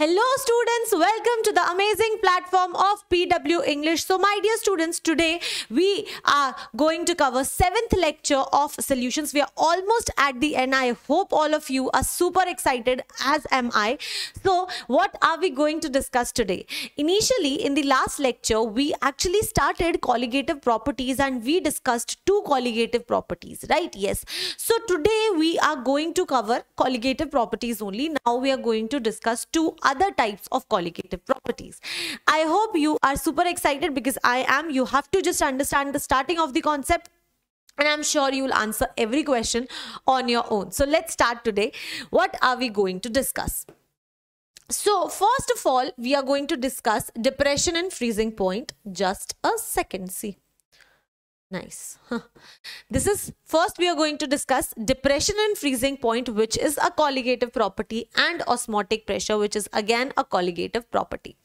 Hello students, welcome to the amazing platform of PW English. So my dear students, today we are going to cover seventh lecture of solutions. We are almost at the end. I hope all of you are super excited as am I. So what are we going to discuss today? Initially in the last lecture, we actually started colligative properties and we discussed two colligative properties, right? Yes. So today we are going to cover colligative properties only. Now we are going to discuss two other types of colligative properties. I hope you are super excited because I am. You have to just understand the starting of the concept and I'm sure you will answer every question on your own. So let's start today. What are we going to discuss? So first of all, we are going to discuss depression and freezing point. Just a second, see. Nice. This is first we are going to discuss depression and freezing point which is a colligative property and osmotic pressure which is again a colligative property.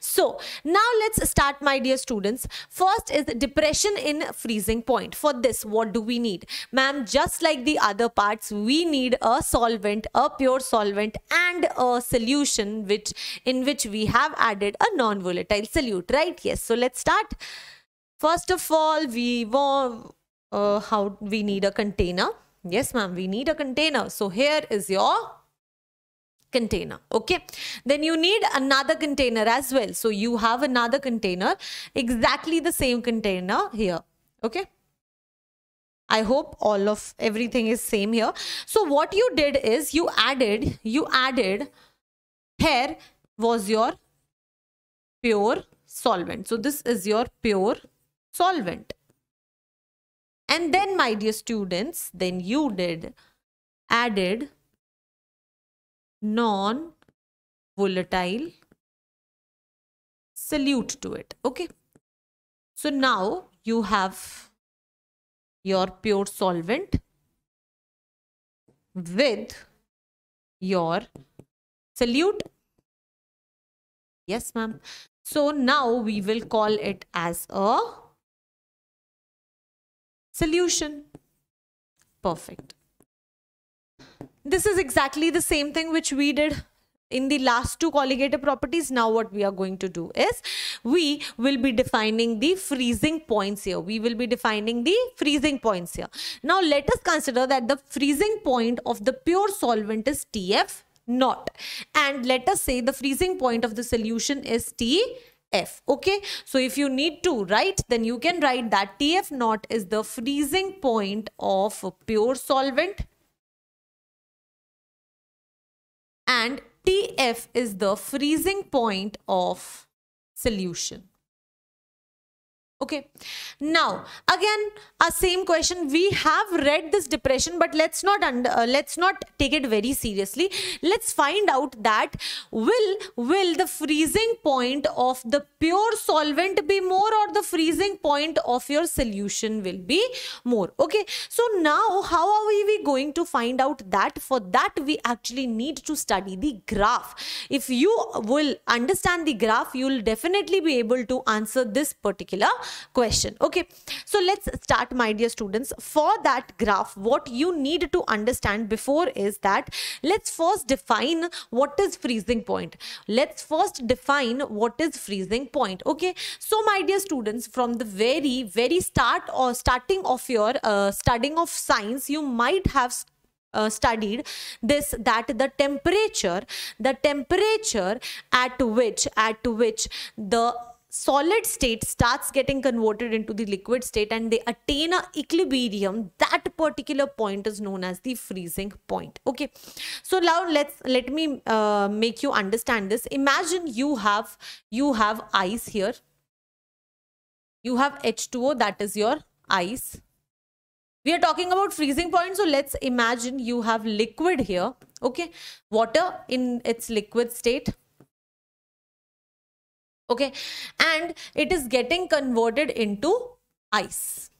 So now let's start my dear students. First is depression in freezing point. For this what do we need? Ma'am just like the other parts we need a solvent, a pure solvent and a solution which in which we have added a non-volatile solute right? Yes. So let's start. First of all, we want uh, how we need a container. Yes, ma'am, we need a container. So here is your container okay? Then you need another container as well. So you have another container exactly the same container here okay? I hope all of everything is same here. So what you did is you added you added here was your pure solvent. So this is your pure solvent. And then, my dear students, then you did added non-volatile solute to it. Okay. So now you have your pure solvent with your solute. Yes, ma'am. So now we will call it as a solution. Perfect. This is exactly the same thing which we did in the last two colligative properties now what we are going to do is we will be defining the freezing points here we will be defining the freezing points here now let us consider that the freezing point of the pure solvent is tf naught and let us say the freezing point of the solution is t F. Okay. So if you need to write, then you can write that TF naught is the freezing point of pure solvent. And TF is the freezing point of solution okay. Now again a same question. We have read this depression but let's not under, uh, let's not take it very seriously. Let's find out that will will the freezing point of the pure solvent be more or the freezing point of your solution will be more? Okay. So now how are we going to find out that? For that we actually need to study the graph. If you will understand the graph you will definitely be able to answer this particular question. Okay. So let's start my dear students. For that graph what you need to understand before is that let's first define what is freezing point. Let's first define what is freezing point. Okay. So my dear students from the very very start or starting of your uh, studying of science you might have uh, studied this that the temperature the temperature at which at which the solid state starts getting converted into the liquid state and they attain a equilibrium that particular point is known as the freezing point. Okay. So now let's let me uh, make you understand this. Imagine you have you have ice here. You have h2o that is your ice. We are talking about freezing point so let's imagine you have liquid here. Okay. Water in its liquid state okay? And it is getting converted into ice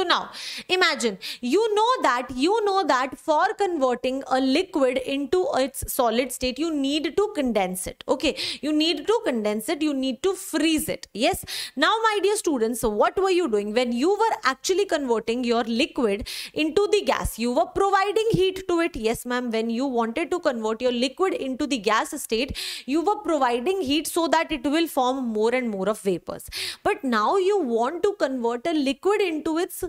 so now. Imagine you know that you know that for converting a liquid into its solid state you need to condense it okay? You need to condense it you need to freeze it yes? Now my dear students what were you doing? When you were actually converting your liquid into the gas you were providing heat to it yes ma'am? When you wanted to convert your liquid into the gas state you were providing heat so that it will form more and more of vapors. But now you want to convert a liquid into its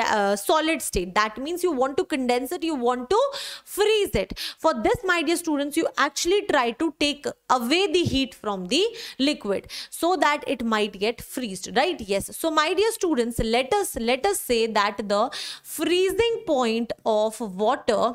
uh, solid state. That means you want to condense it you want to freeze it. For this my dear students you actually try to take away the heat from the liquid so that it might get freezed right? Yes. So my dear students let us let us say that the freezing point of water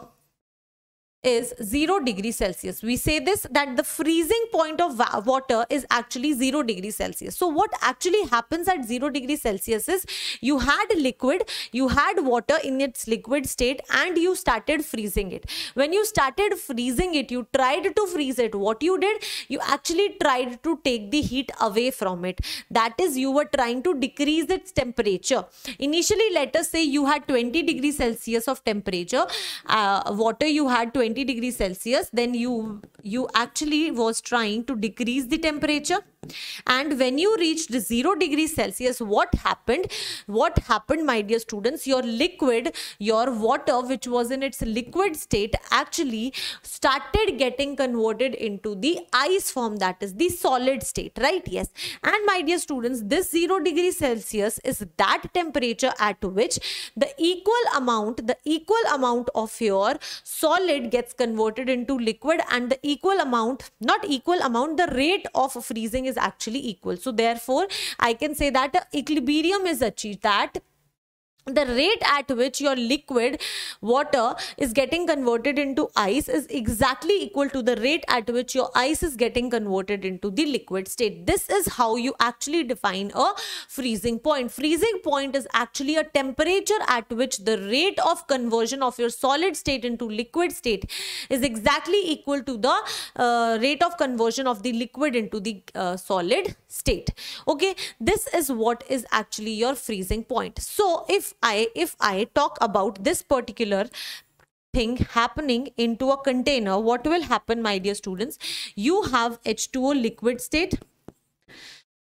is 0 degree Celsius. We say this that the freezing point of water is actually 0 degree Celsius. So what actually happens at 0 degree Celsius is you had liquid, you had water in its liquid state and you started freezing it. When you started freezing it, you tried to freeze it. What you did, you actually tried to take the heat away from it. That is you were trying to decrease its temperature. Initially, let us say you had 20 degree Celsius of temperature. Uh, water you had 20 20 degrees Celsius, then you, you actually was trying to decrease the temperature and when you reached 0 degrees celsius what happened? What happened my dear students? Your liquid your water which was in its liquid state actually started getting converted into the ice form that is the solid state right? Yes. And my dear students this 0 degrees celsius is that temperature at which the equal amount the equal amount of your solid gets converted into liquid and the equal amount not equal amount the rate of freezing is is actually equal. So therefore, I can say that equilibrium is achieved that the rate at which your liquid water is getting converted into ice is exactly equal to the rate at which your ice is getting converted into the liquid state. This is how you actually define a freezing point. Freezing point is actually a temperature at which the rate of conversion of your solid state into liquid state is exactly equal to the uh, rate of conversion of the liquid into the uh, solid state. Okay, this is what is actually your freezing point. So if I if I talk about this particular thing happening into a container what will happen my dear students? You have h2o liquid state.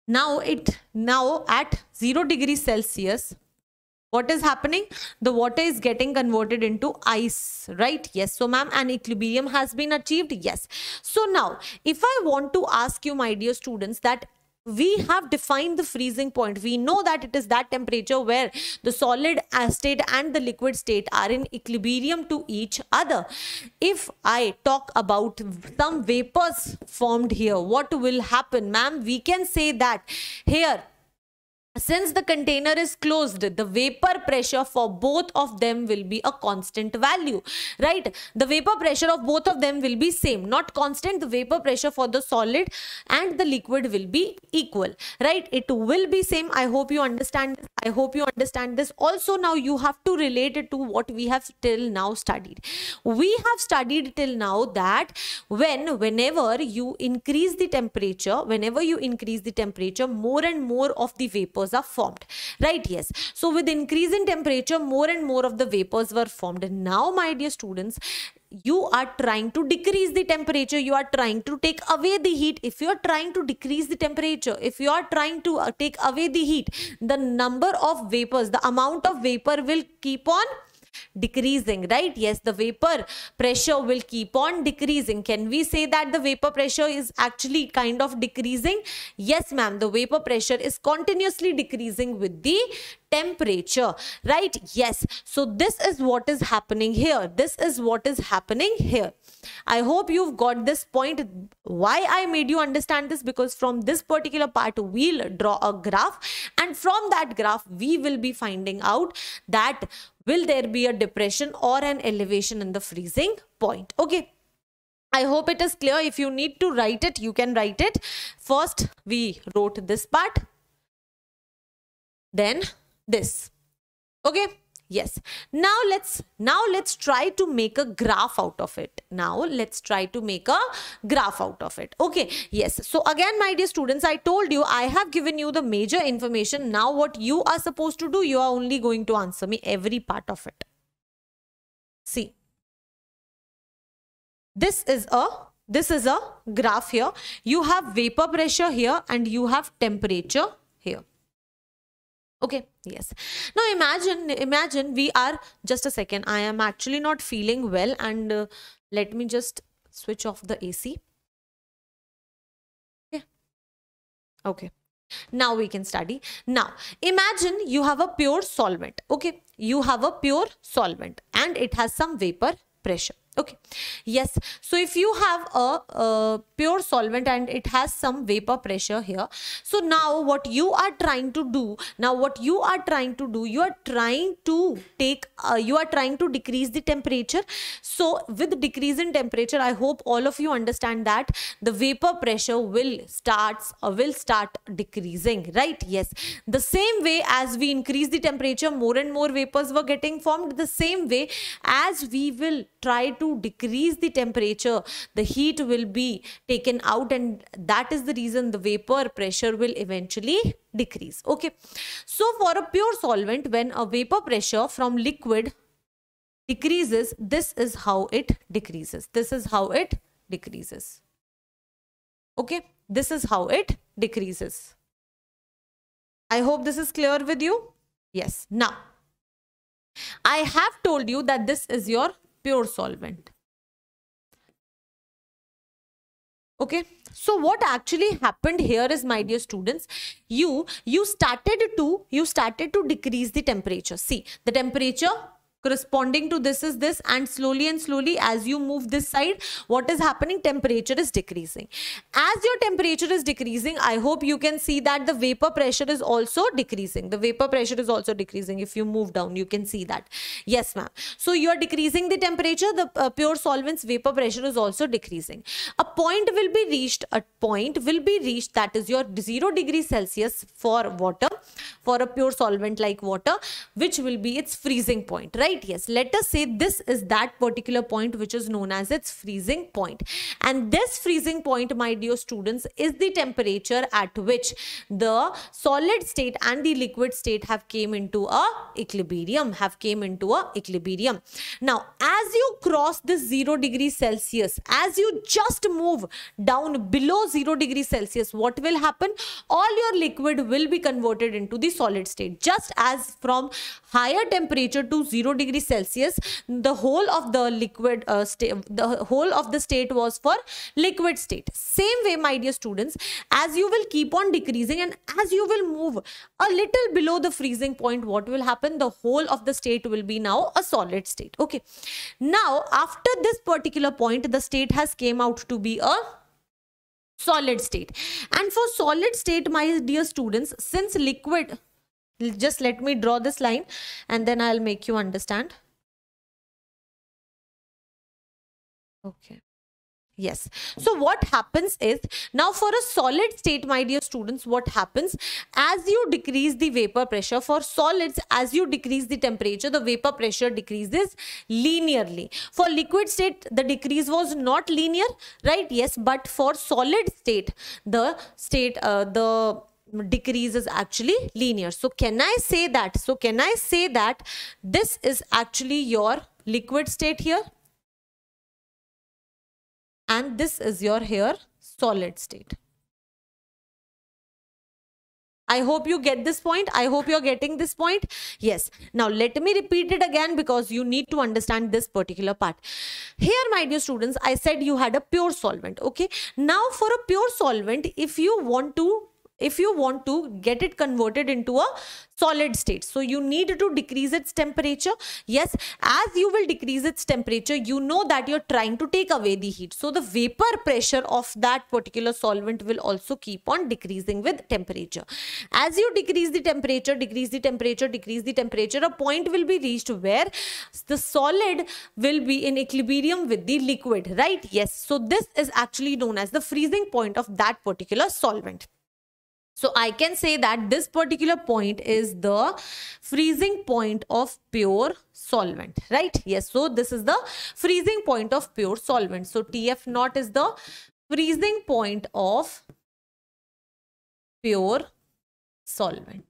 Now it now at 0 degrees celsius what is happening? The water is getting converted into ice right? Yes so ma'am an equilibrium has been achieved yes. So now if i want to ask you my dear students that we have defined the freezing point. We know that it is that temperature where the solid state and the liquid state are in equilibrium to each other. If i talk about some vapors formed here what will happen ma'am? We can say that here since the container is closed the vapor pressure for both of them will be a constant value right? The vapor pressure of both of them will be same not constant. The vapor pressure for the solid and the liquid will be equal right? It will be same. I hope you understand i hope you understand this. Also now you have to relate it to what we have till now studied. We have studied till now that when whenever you increase the temperature whenever you increase the temperature more and more of the vapors vapors are formed. Right yes. So with increase in temperature more and more of the vapors were formed. And now my dear students you are trying to decrease the temperature. You are trying to take away the heat. If you are trying to decrease the temperature if you are trying to uh, take away the heat the number of vapors the amount of vapor will keep on decreasing right? Yes the vapor pressure will keep on decreasing. Can we say that the vapor pressure is actually kind of decreasing? Yes ma'am the vapor pressure is continuously decreasing with the temperature right? Yes. So this is what is happening here. This is what is happening here. I hope you've got this point. Why i made you understand this? Because from this particular part we'll draw a graph. And from that graph we will be finding out that will there be a depression or an elevation in the freezing point. Okay. I hope it is clear. If you need to write it, you can write it. First, we wrote this part. Then this. Okay? Yes. Now let's now let's try to make a graph out of it. Now let's try to make a graph out of it. Okay? Yes. So again my dear students i told you i have given you the major information. Now what you are supposed to do you are only going to answer me every part of it. See? This is a this is a graph here. You have vapor pressure here and you have temperature here okay yes. Now imagine imagine we are just a second i am actually not feeling well and uh, let me just switch off the ac okay okay. Now we can study. Now imagine you have a pure solvent okay? You have a pure solvent and it has some vapor pressure okay. Yes. So if you have a, a, pure solvent and it has some vapor pressure here so now what you are trying to do now what you are trying to do you are trying to take uh, you are trying to decrease the temperature. So with decrease in temperature i hope all of you understand that the vapor pressure will starts uh, will start decreasing right? Yes. The same way as we increase the temperature more and more vapors were getting formed the same way as we will try to decrease the temperature the heat will be taken out and that is the reason the vapor pressure will eventually decrease okay? So for a pure solvent when a vapor pressure from liquid decreases this is how it decreases. This is how it decreases okay? This is how it decreases. I hope this is clear with you. Yes. Now I have told you that this is your pure solvent. Okay, so what actually happened here is, my dear students, you you started to you started to decrease the temperature. See, the temperature corresponding to this is this and slowly and slowly as you move this side what is happening? Temperature is decreasing. As your temperature is decreasing i hope you can see that the vapor pressure is also decreasing. The vapor pressure is also decreasing. If you move down you can see that. Yes ma'am. So you are decreasing the temperature. The uh, pure solvents vapor pressure is also decreasing. A point will be reached a point will be reached that is your 0 degree celsius for water for a pure solvent like water which will be its freezing point right right yes. Let us say this is that particular point which is known as its freezing point. And this freezing point my dear students is the temperature at which the solid state and the liquid state have came into a equilibrium have came into a equilibrium. Now as you cross this 0 degree celsius as you just move down below 0 degree celsius what will happen? All your liquid will be converted into the solid state. Just as from higher temperature to 0 degree Celsius, the whole of the liquid uh, state, the whole of the state was for liquid state. Same way, my dear students, as you will keep on decreasing and as you will move a little below the freezing point, what will happen? The whole of the state will be now a solid state. Okay. Now, after this particular point, the state has came out to be a solid state and for solid state my dear students since liquid just let me draw this line and then I'll make you understand. Okay. Yes. So what happens is now for a solid state, my dear students, what happens as you decrease the vapor pressure for solids, as you decrease the temperature, the vapor pressure decreases linearly. For liquid state, the decrease was not linear, right? Yes. But for solid state, the state, uh, the decrease is actually linear. So can I say that? So can I say that this is actually your liquid state here? And this is your here solid state. I hope you get this point. I hope you're getting this point. Yes. Now, let me repeat it again because you need to understand this particular part. Here, my dear students, I said you had a pure solvent. Okay. Now, for a pure solvent, if you want to if you want to get it converted into a solid state. So you need to decrease its temperature. Yes as you will decrease its temperature you know that you're trying to take away the heat. So the vapor pressure of that particular solvent will also keep on decreasing with temperature. As you decrease the temperature decrease the temperature decrease the temperature a point will be reached where the solid will be in equilibrium with the liquid right? Yes. So this is actually known as the freezing point of that particular solvent so I can say that this particular point is the freezing point of pure solvent, right? Yes, so this is the freezing point of pure solvent. So TF naught is the freezing point of pure solvent.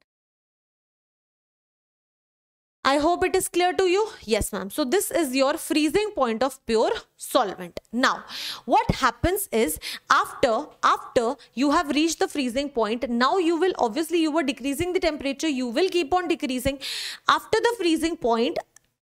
I hope it is clear to you. Yes, ma'am. So this is your freezing point of pure solvent. Now, what happens is after, after you have reached the freezing point, now you will obviously you were decreasing the temperature. You will keep on decreasing. After the freezing point,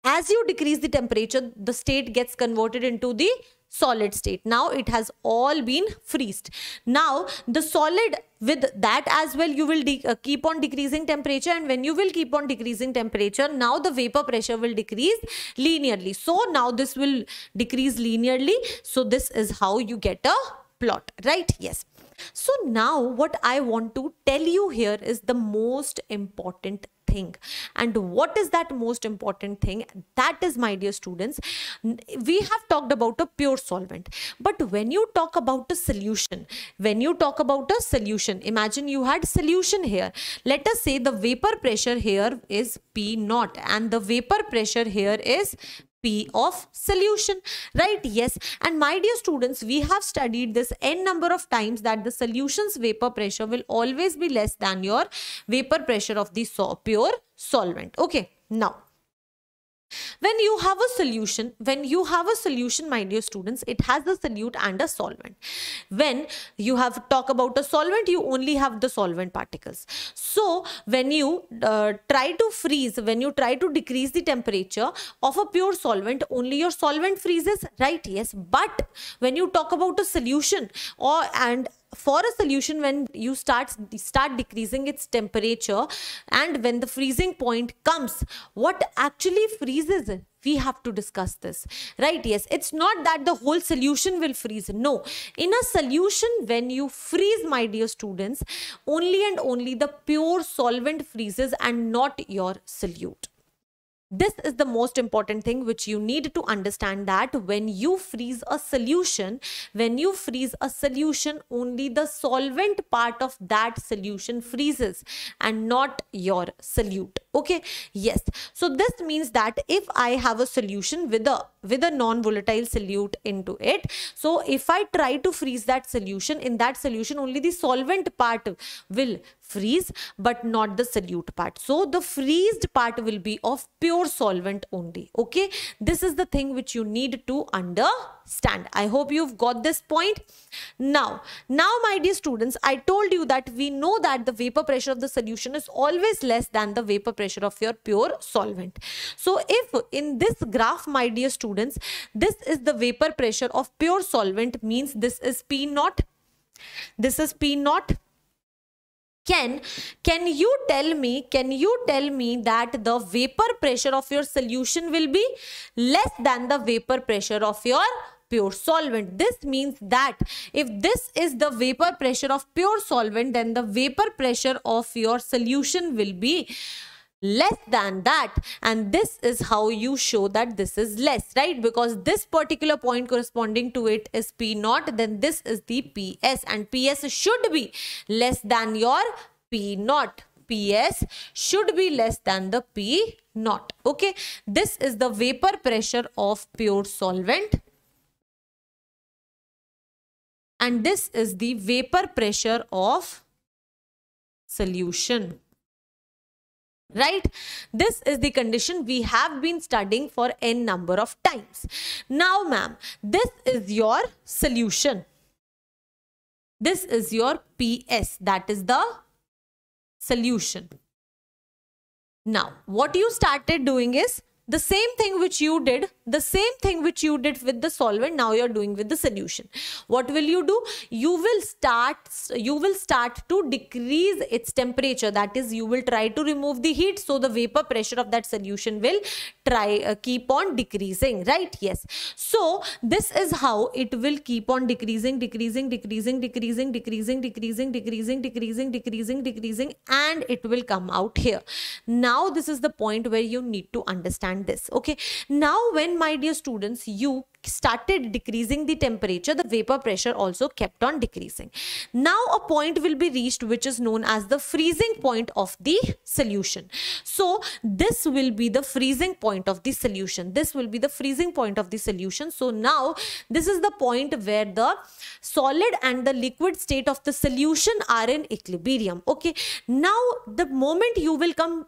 as you decrease the temperature, the state gets converted into the solid state. Now it has all been freezed. Now the solid with that as well you will uh, keep on decreasing temperature and when you will keep on decreasing temperature now the vapor pressure will decrease linearly. So now this will decrease linearly. So this is how you get a plot, right? Yes. So now what I want to tell you here is the most important thing and what is that most important thing? That is my dear students we have talked about a pure solvent. But when you talk about a solution when you talk about a solution imagine you had solution here. Let us say the vapor pressure here is p naught and the vapor pressure here is P of solution, right? Yes. And my dear students, we have studied this n number of times that the solution's vapor pressure will always be less than your vapor pressure of the pure solvent. Okay. Now, when you have a solution, when you have a solution, my dear students, it has a solute and a solvent. When you have talk about a solvent, you only have the solvent particles. So when you uh, try to freeze, when you try to decrease the temperature of a pure solvent, only your solvent freezes, right? Yes. But when you talk about a solution or and for a solution when you start start decreasing its temperature and when the freezing point comes what actually freezes we have to discuss this right? Yes it's not that the whole solution will freeze. No in a solution when you freeze my dear students only and only the pure solvent freezes and not your solute this is the most important thing which you need to understand that when you freeze a solution when you freeze a solution only the solvent part of that solution freezes and not your solute okay? Yes. So this means that if i have a solution with a with a non-volatile solute into it so if i try to freeze that solution in that solution only the solvent part will freeze but not the solute part. So the freezed part will be of pure solvent only. Okay? This is the thing which you need to understand i hope you've got this point. Now now my dear students i told you that we know that the vapor pressure of the solution is always less than the vapor pressure of your pure solvent. So if in this graph my dear students this is the vapor pressure of pure solvent means this is p naught. This is p naught. Can can you tell me can you tell me that the vapor pressure of your solution will be less than the vapor pressure of your pure solvent. This means that if this is the vapor pressure of pure solvent then the vapor pressure of your solution will be less than that. And this is how you show that this is less right? Because this particular point corresponding to it is p naught then this is the ps. And ps should be less than your p naught. Ps should be less than the p naught. Okay? This is the vapor pressure of pure solvent and this is the vapor pressure of solution. Right? This is the condition we have been studying for n number of times. Now ma'am this is your solution. This is your ps that is the solution. Now what you started doing is the same thing which you did the same thing which you did with the solvent now you're doing with the solution what will you do you will start you will start to decrease its temperature that is you will try to remove the heat so the vapor pressure of that solution will try uh, keep on decreasing right yes so this is how it will keep on decreasing decreasing decreasing decreasing decreasing decreasing decreasing decreasing decreasing decreasing and it will come out here now this is the point where you need to understand this okay? Now when my dear students you started decreasing the temperature the vapor pressure also kept on decreasing. Now a point will be reached which is known as the freezing point of the solution. So this will be the freezing point of the solution. This will be the freezing point of the solution. So now this is the point where the solid and the liquid state of the solution are in equilibrium okay? Now the moment you will come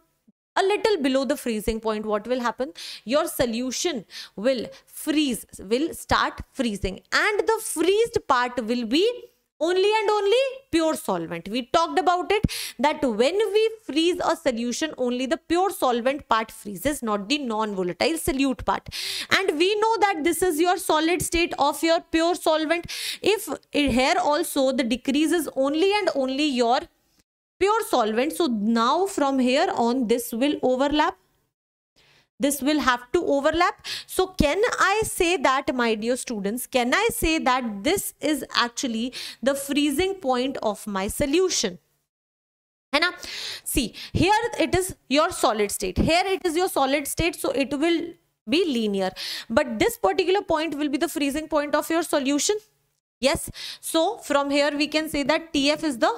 a little below the freezing point what will happen? Your solution will freeze will start freezing. And the freezed part will be only and only pure solvent. We talked about it that when we freeze a solution only the pure solvent part freezes not the non-volatile solute part. And we know that this is your solid state of your pure solvent. If here also the decrease is only and only your pure solvent. So now from here on this will overlap. This will have to overlap. So can I say that my dear students, can I say that this is actually the freezing point of my solution? है see here it is your solid state here it is your solid state so it will be linear but this particular point will be the freezing point of your solution yes so from here we can say that tf is the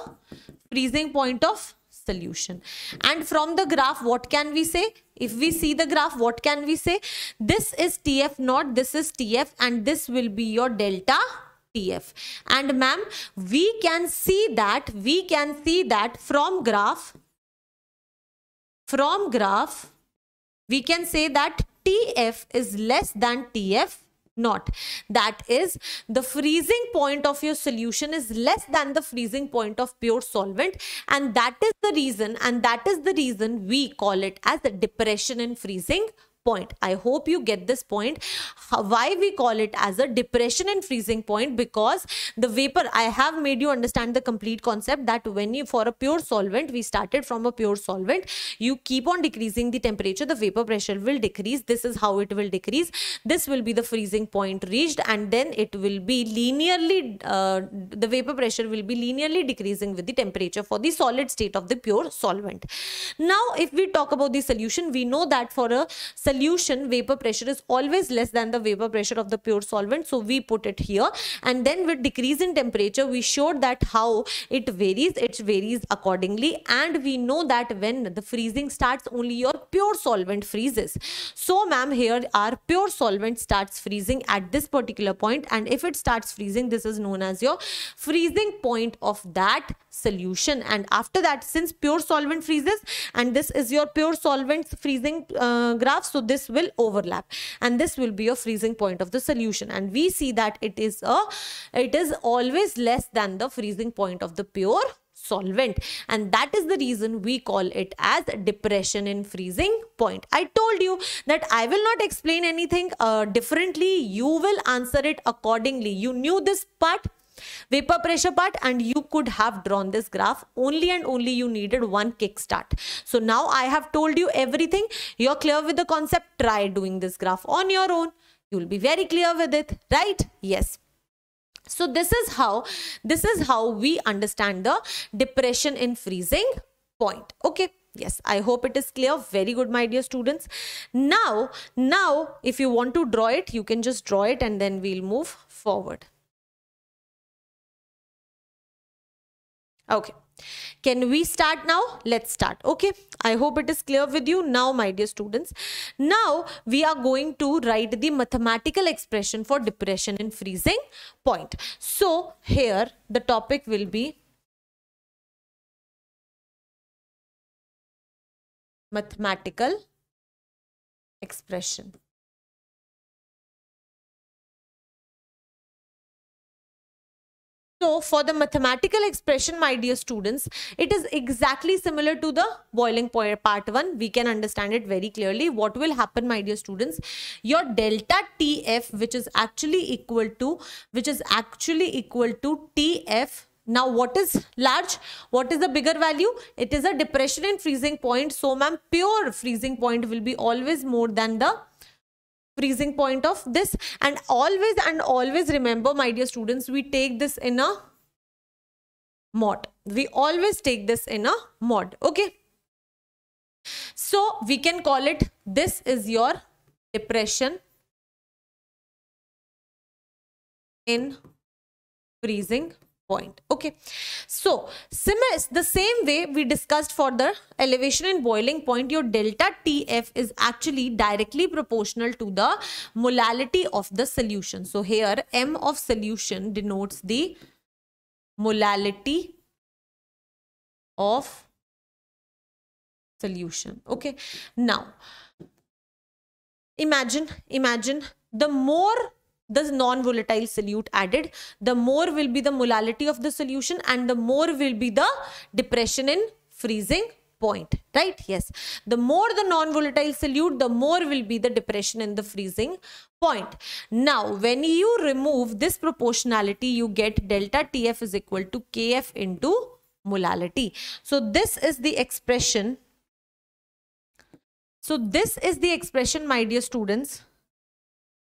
freezing point of solution. And from the graph what can we say? If we see the graph what can we say? This is tf naught this is tf and this will be your delta tf. And ma'am we can see that we can see that from graph from graph we can say that tf is less than tf naught. That is the freezing point of your solution is less than the freezing point of pure solvent and that is the reason and that is the reason we call it as the depression in freezing point. I hope you get this point. Why we call it as a depression and freezing point? Because the vapor i have made you understand the complete concept that when you for a pure solvent we started from a pure solvent you keep on decreasing the temperature the vapor pressure will decrease. This is how it will decrease. This will be the freezing point reached and then it will be linearly uh, the vapor pressure will be linearly decreasing with the temperature for the solid state of the pure solvent. Now if we talk about the solution we know that for a solution vapor pressure is always less than the vapor pressure of the pure solvent so we put it here. And then with decrease in temperature we showed that how it varies it varies accordingly and we know that when the freezing starts only your pure solvent freezes. So ma'am here our pure solvent starts freezing at this particular point and if it starts freezing this is known as your freezing point of that solution. And after that since pure solvent freezes and this is your pure solvent freezing uh, graph so this will overlap and this will be a freezing point of the solution. And we see that it is a it is always less than the freezing point of the pure solvent. And that is the reason we call it as depression in freezing point. I told you that i will not explain anything uh, differently. You will answer it accordingly. You knew this part vapor pressure part and you could have drawn this graph. Only and only you needed one kickstart. So now i have told you everything. You're clear with the concept? Try doing this graph on your own. You will be very clear with it right? Yes. So this is how this is how we understand the depression in freezing point. Okay. Yes i hope it is clear. Very good my dear students. Now now if you want to draw it you can just draw it and then we'll move forward Okay. Can we start now? Let's start. Okay. I hope it is clear with you now, my dear students. Now, we are going to write the mathematical expression for depression in freezing point. So, here the topic will be mathematical expression. So for the mathematical expression, my dear students, it is exactly similar to the boiling point part 1. We can understand it very clearly. What will happen, my dear students? Your delta TF, which is actually equal to, which is actually equal to TF now, what is large? What is the bigger value? It is a depression in freezing point. So, ma'am, pure freezing point will be always more than the freezing point of this. And always and always remember my dear students we take this in a mod. We always take this in a mod. Okay? So we can call it, this is your depression in freezing point. Okay. So similar the same way we discussed for the elevation and boiling point your delta tf is actually directly proportional to the molality of the solution. So here m of solution denotes the molality of solution. Okay. Now imagine imagine the more the non-volatile solute added the more will be the molality of the solution and the more will be the depression in freezing point right? Yes. The more the non-volatile solute the more will be the depression in the freezing point. Now when you remove this proportionality you get delta tf is equal to kf into molality. So this is the expression. So this is the expression my dear students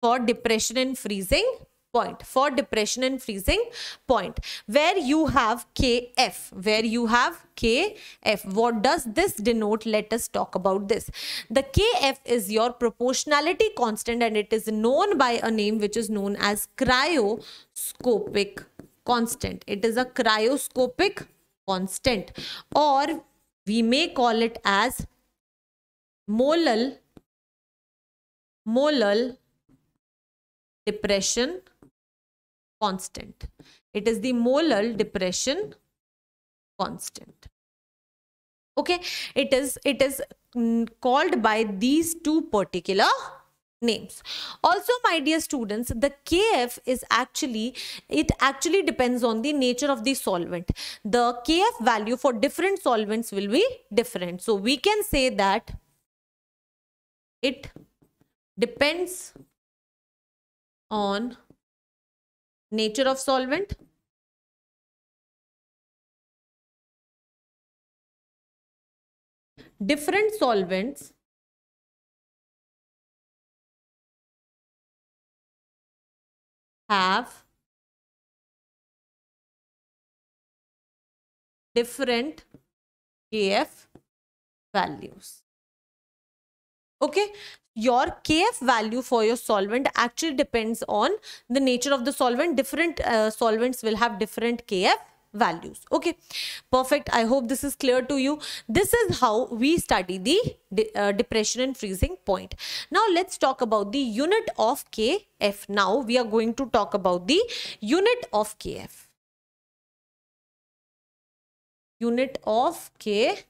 for depression and freezing point. For depression and freezing point. Where you have kf where you have kf what does this denote? Let us talk about this. The kf is your proportionality constant and it is known by a name which is known as cryoscopic constant. It is a cryoscopic constant. Or we may call it as molal molal depression constant. It is the molal depression constant. Okay, it is it is mm, called by these two particular names also my dear students the kf is actually it actually depends on the nature of the solvent the kf value for different solvents will be different so we can say that it depends on nature of solvent. Different solvents have different kf values. Okay your kf value for your solvent actually depends on the nature of the solvent. Different uh, solvents will have different kf values. Okay. Perfect. I hope this is clear to you. This is how we study the uh, depression and freezing point. Now let's talk about the unit of kf now we are going to talk about the unit of kf unit of kf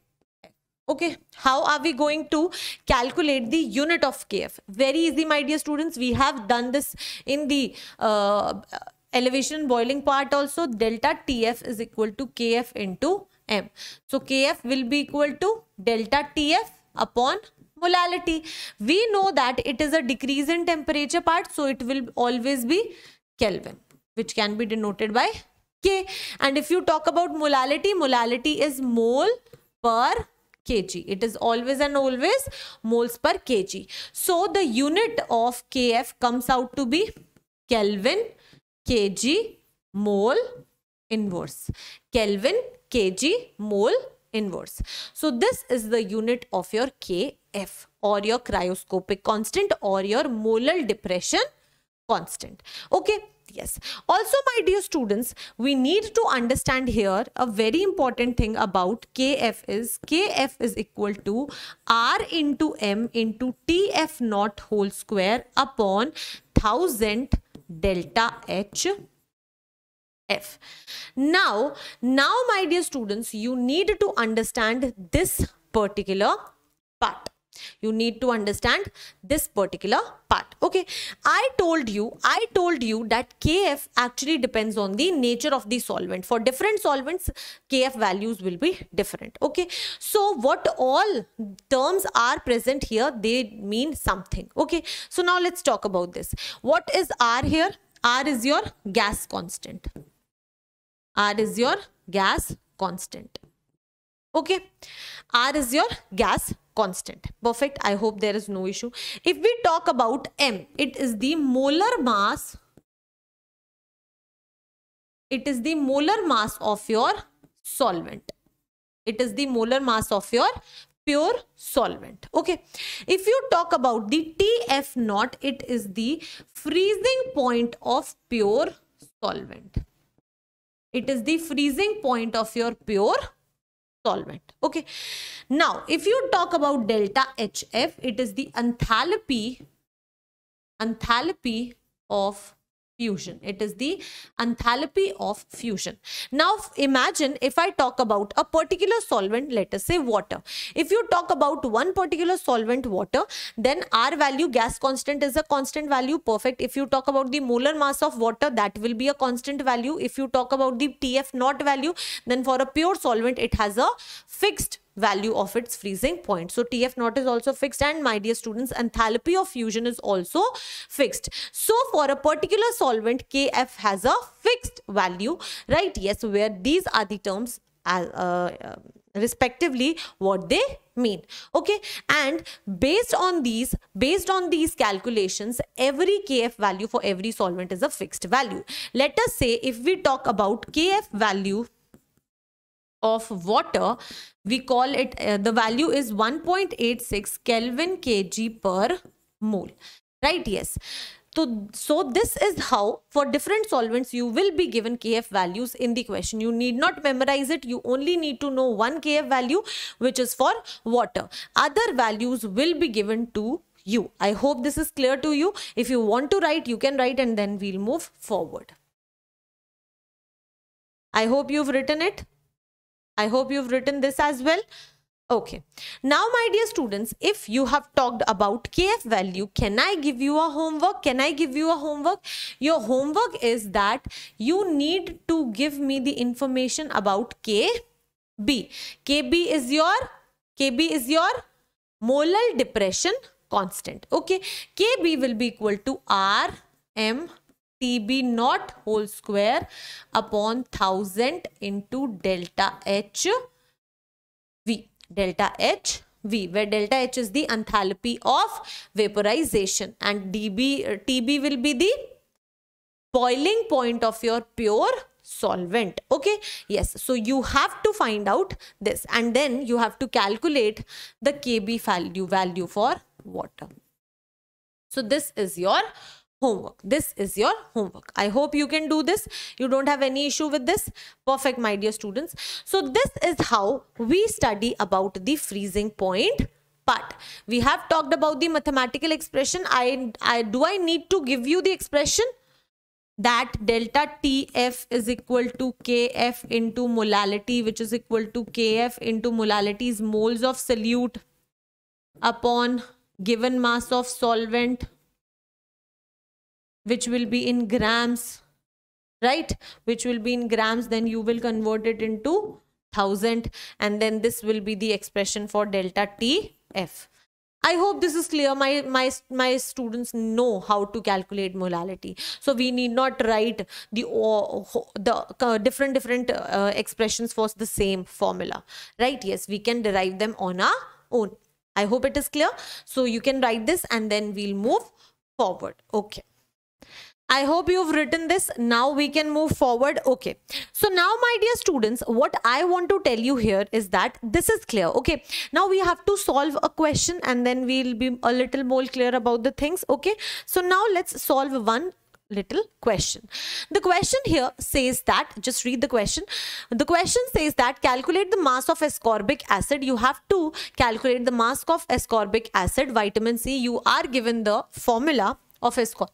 okay how are we going to calculate the unit of kf very easy my dear students. We have done this in the uh, elevation boiling part also. Delta tf is equal to kf into m. So kf will be equal to delta tf upon molality. We know that it is a decrease in temperature part so it will always be kelvin which can be denoted by k. And if you talk about molality molality is mole per kg. It is always and always moles per kg. So the unit of kf comes out to be Kelvin kg mole inverse. Kelvin kg mole inverse. So this is the unit of your kf or your cryoscopic constant or your molar depression constant. Okay yes. Also my dear students we need to understand here a very important thing about kf is kf is equal to r into m into tf naught whole square upon thousand delta h f. Now now my dear students you need to understand this particular part you need to understand this particular part okay? I told you i told you that kf actually depends on the nature of the solvent. For different solvents kf values will be different okay? So what all terms are present here they mean something okay? So now let's talk about this. What is r here? R is your gas constant. R is your gas constant okay? R is your gas constant. Perfect. I hope there is no issue. If we talk about m it is the molar mass it is the molar mass of your solvent. It is the molar mass of your pure solvent. Okay. If you talk about the tf naught it is the freezing point of pure solvent. It is the freezing point of your pure solvent. Okay. Now if you talk about delta hf it is the enthalpy enthalpy of fusion. It is the enthalpy of fusion. Now imagine if I talk about a particular solvent, let us say water. If you talk about one particular solvent water, then R value gas constant is a constant value. Perfect. If you talk about the molar mass of water, that will be a constant value. If you talk about the TF naught value, then for a pure solvent, it has a fixed value of its freezing point. So TF naught is also fixed and my dear students enthalpy of fusion is also fixed. So for a particular solvent KF has a fixed value right yes where these are the terms as, uh, uh, respectively what they mean okay and based on these based on these calculations every kf value for every solvent is a fixed value let us say if we talk about kf value of water we call it uh, the value is 1.86 kelvin kg per mole. Right yes. So, so this is how for different solvents you will be given kf values in the question. You need not memorize it. You only need to know one kf value which is for water. Other values will be given to you. I hope this is clear to you. If you want to write you can write and then we'll move forward. I hope you've written it I hope you've written this as well. Okay. Now, my dear students, if you have talked about KF value, can I give you a homework? Can I give you a homework? Your homework is that you need to give me the information about KB. KB is your, KB is your molar depression constant. Okay. KB will be equal to R M TB naught whole square upon 1000 into delta H V. Delta H V where delta H is the enthalpy of vaporization. And dB, TB will be the boiling point of your pure solvent. Okay? Yes. So you have to find out this. And then you have to calculate the kb value value for water. So this is your homework. This is your homework. I hope you can do this. You don't have any issue with this. Perfect, my dear students. So this is how we study about the freezing point but we have talked about the mathematical expression. I, I Do I need to give you the expression? that delta TF is equal to KF into molality which is equal to KF into molalities moles of solute upon given mass of solvent which will be in grams right which will be in grams then you will convert it into thousand and then this will be the expression for delta tf I hope this is clear. My my my students know how to calculate molality, so we need not write the the uh, different different uh, expressions for the same formula, right? Yes, we can derive them on our own. I hope it is clear. So you can write this, and then we'll move forward. Okay. I hope you've written this. Now we can move forward. Okay. So now my dear students, what I want to tell you here is that this is clear. Okay. Now we have to solve a question and then we'll be a little more clear about the things. Okay. So now let's solve one little question. The question here says that, just read the question. The question says that calculate the mass of ascorbic acid. You have to calculate the mass of ascorbic acid, vitamin C. You are given the formula of ascorbic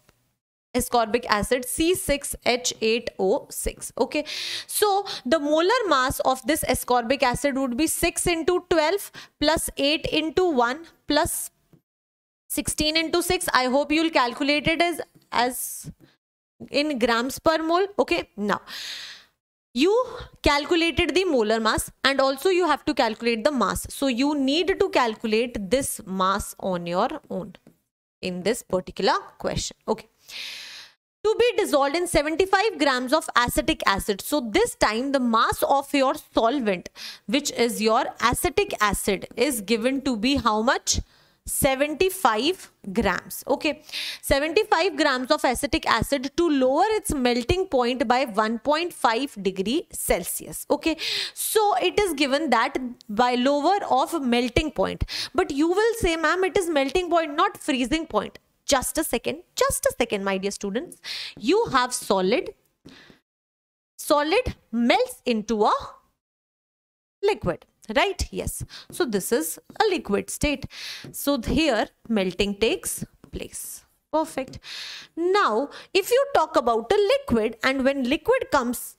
ascorbic acid C6H8O6 okay? So the molar mass of this ascorbic acid would be 6 into 12 plus 8 into 1 plus 16 into 6 I hope you'll calculate it as as in grams per mole okay? Now you calculated the molar mass and also you have to calculate the mass. So you need to calculate this mass on your own in this particular question okay to be dissolved in 75 grams of acetic acid. So this time the mass of your solvent which is your acetic acid is given to be how much? 75 grams. Okay. 75 grams of acetic acid to lower its melting point by 1.5 degree celsius. Okay. So it is given that by lower of melting point. But you will say ma'am it is melting point not freezing point just a second just a second my dear students. You have solid solid melts into a liquid right? Yes. So this is a liquid state. So here melting takes place. Perfect. Now if you talk about a liquid and when liquid comes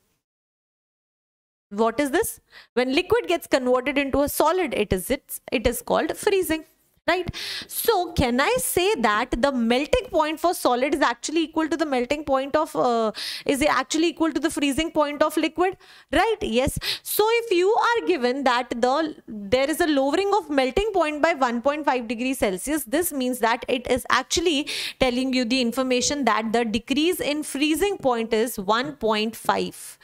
what is this? When liquid gets converted into a solid it is it's, it is called freezing right? So can i say that the melting point for solid is actually equal to the melting point of uh, is it actually equal to the freezing point of liquid? Right? Yes. So if you are given that the there is a lowering of melting point by 1.5 degrees celsius this means that it is actually telling you the information that the decrease in freezing point is 1.5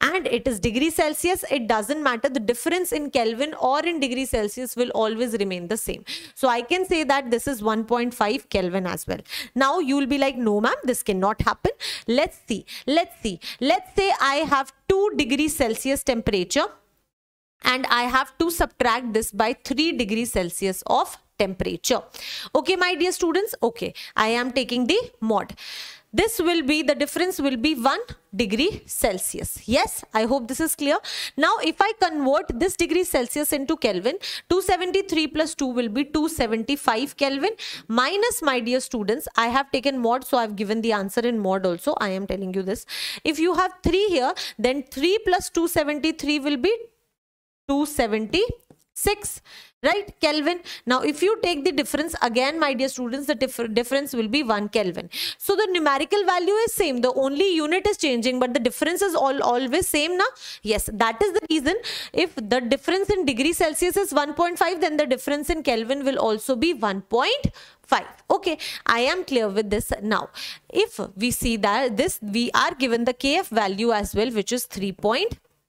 and it is degree Celsius, it doesn't matter. The difference in Kelvin or in degree Celsius will always remain the same. So I can say that this is 1.5 Kelvin as well. Now you will be like, no ma'am, this cannot happen. Let's see. Let's see. Let's say I have 2 degree Celsius temperature and I have to subtract this by 3 degrees Celsius of temperature. Okay, my dear students. Okay, I am taking the mod this will be the difference will be 1 degree celsius. Yes i hope this is clear. Now if i convert this degree celsius into kelvin 273 plus 2 will be 275 kelvin. Minus my dear students i have taken mod so i've given the answer in mod also. I am telling you this. If you have 3 here then 3 plus 273 will be 276 right kelvin? Now if you take the difference again my dear students the dif difference will be 1 kelvin. So the numerical value is same. The only unit is changing but the difference is all always same now yes that is the reason. If the difference in degree celsius is 1.5 then the difference in kelvin will also be 1.5 okay i am clear with this. Now if we see that this we are given the kf value as well which is 3.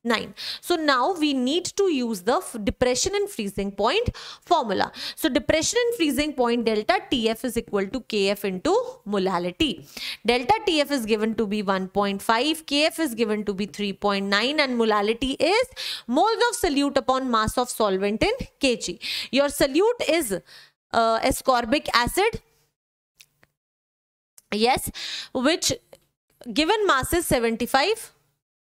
9. So now we need to use the depression and freezing point formula. So depression and freezing point delta TF is equal to KF into molality. Delta TF is given to be 1.5, KF is given to be 3.9 and molality is moles of solute upon mass of solvent in kg. Your solute is uh, ascorbic acid. Yes, which given mass is 75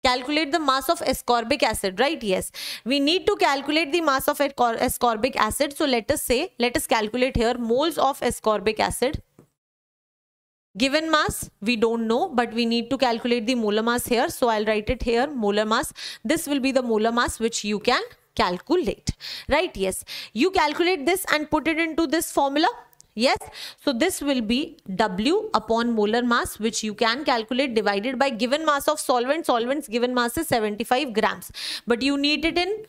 calculate the mass of ascorbic acid right? Yes. We need to calculate the mass of ascorbic acid. So let us say let us calculate here moles of ascorbic acid. Given mass we don't know but we need to calculate the molar mass here. So i'll write it here molar mass. This will be the molar mass which you can calculate right? Yes. You calculate this and put it into this formula Yes. So this will be W upon molar mass which you can calculate divided by given mass of solvent. Solvent's given mass is 75 grams. But you need it in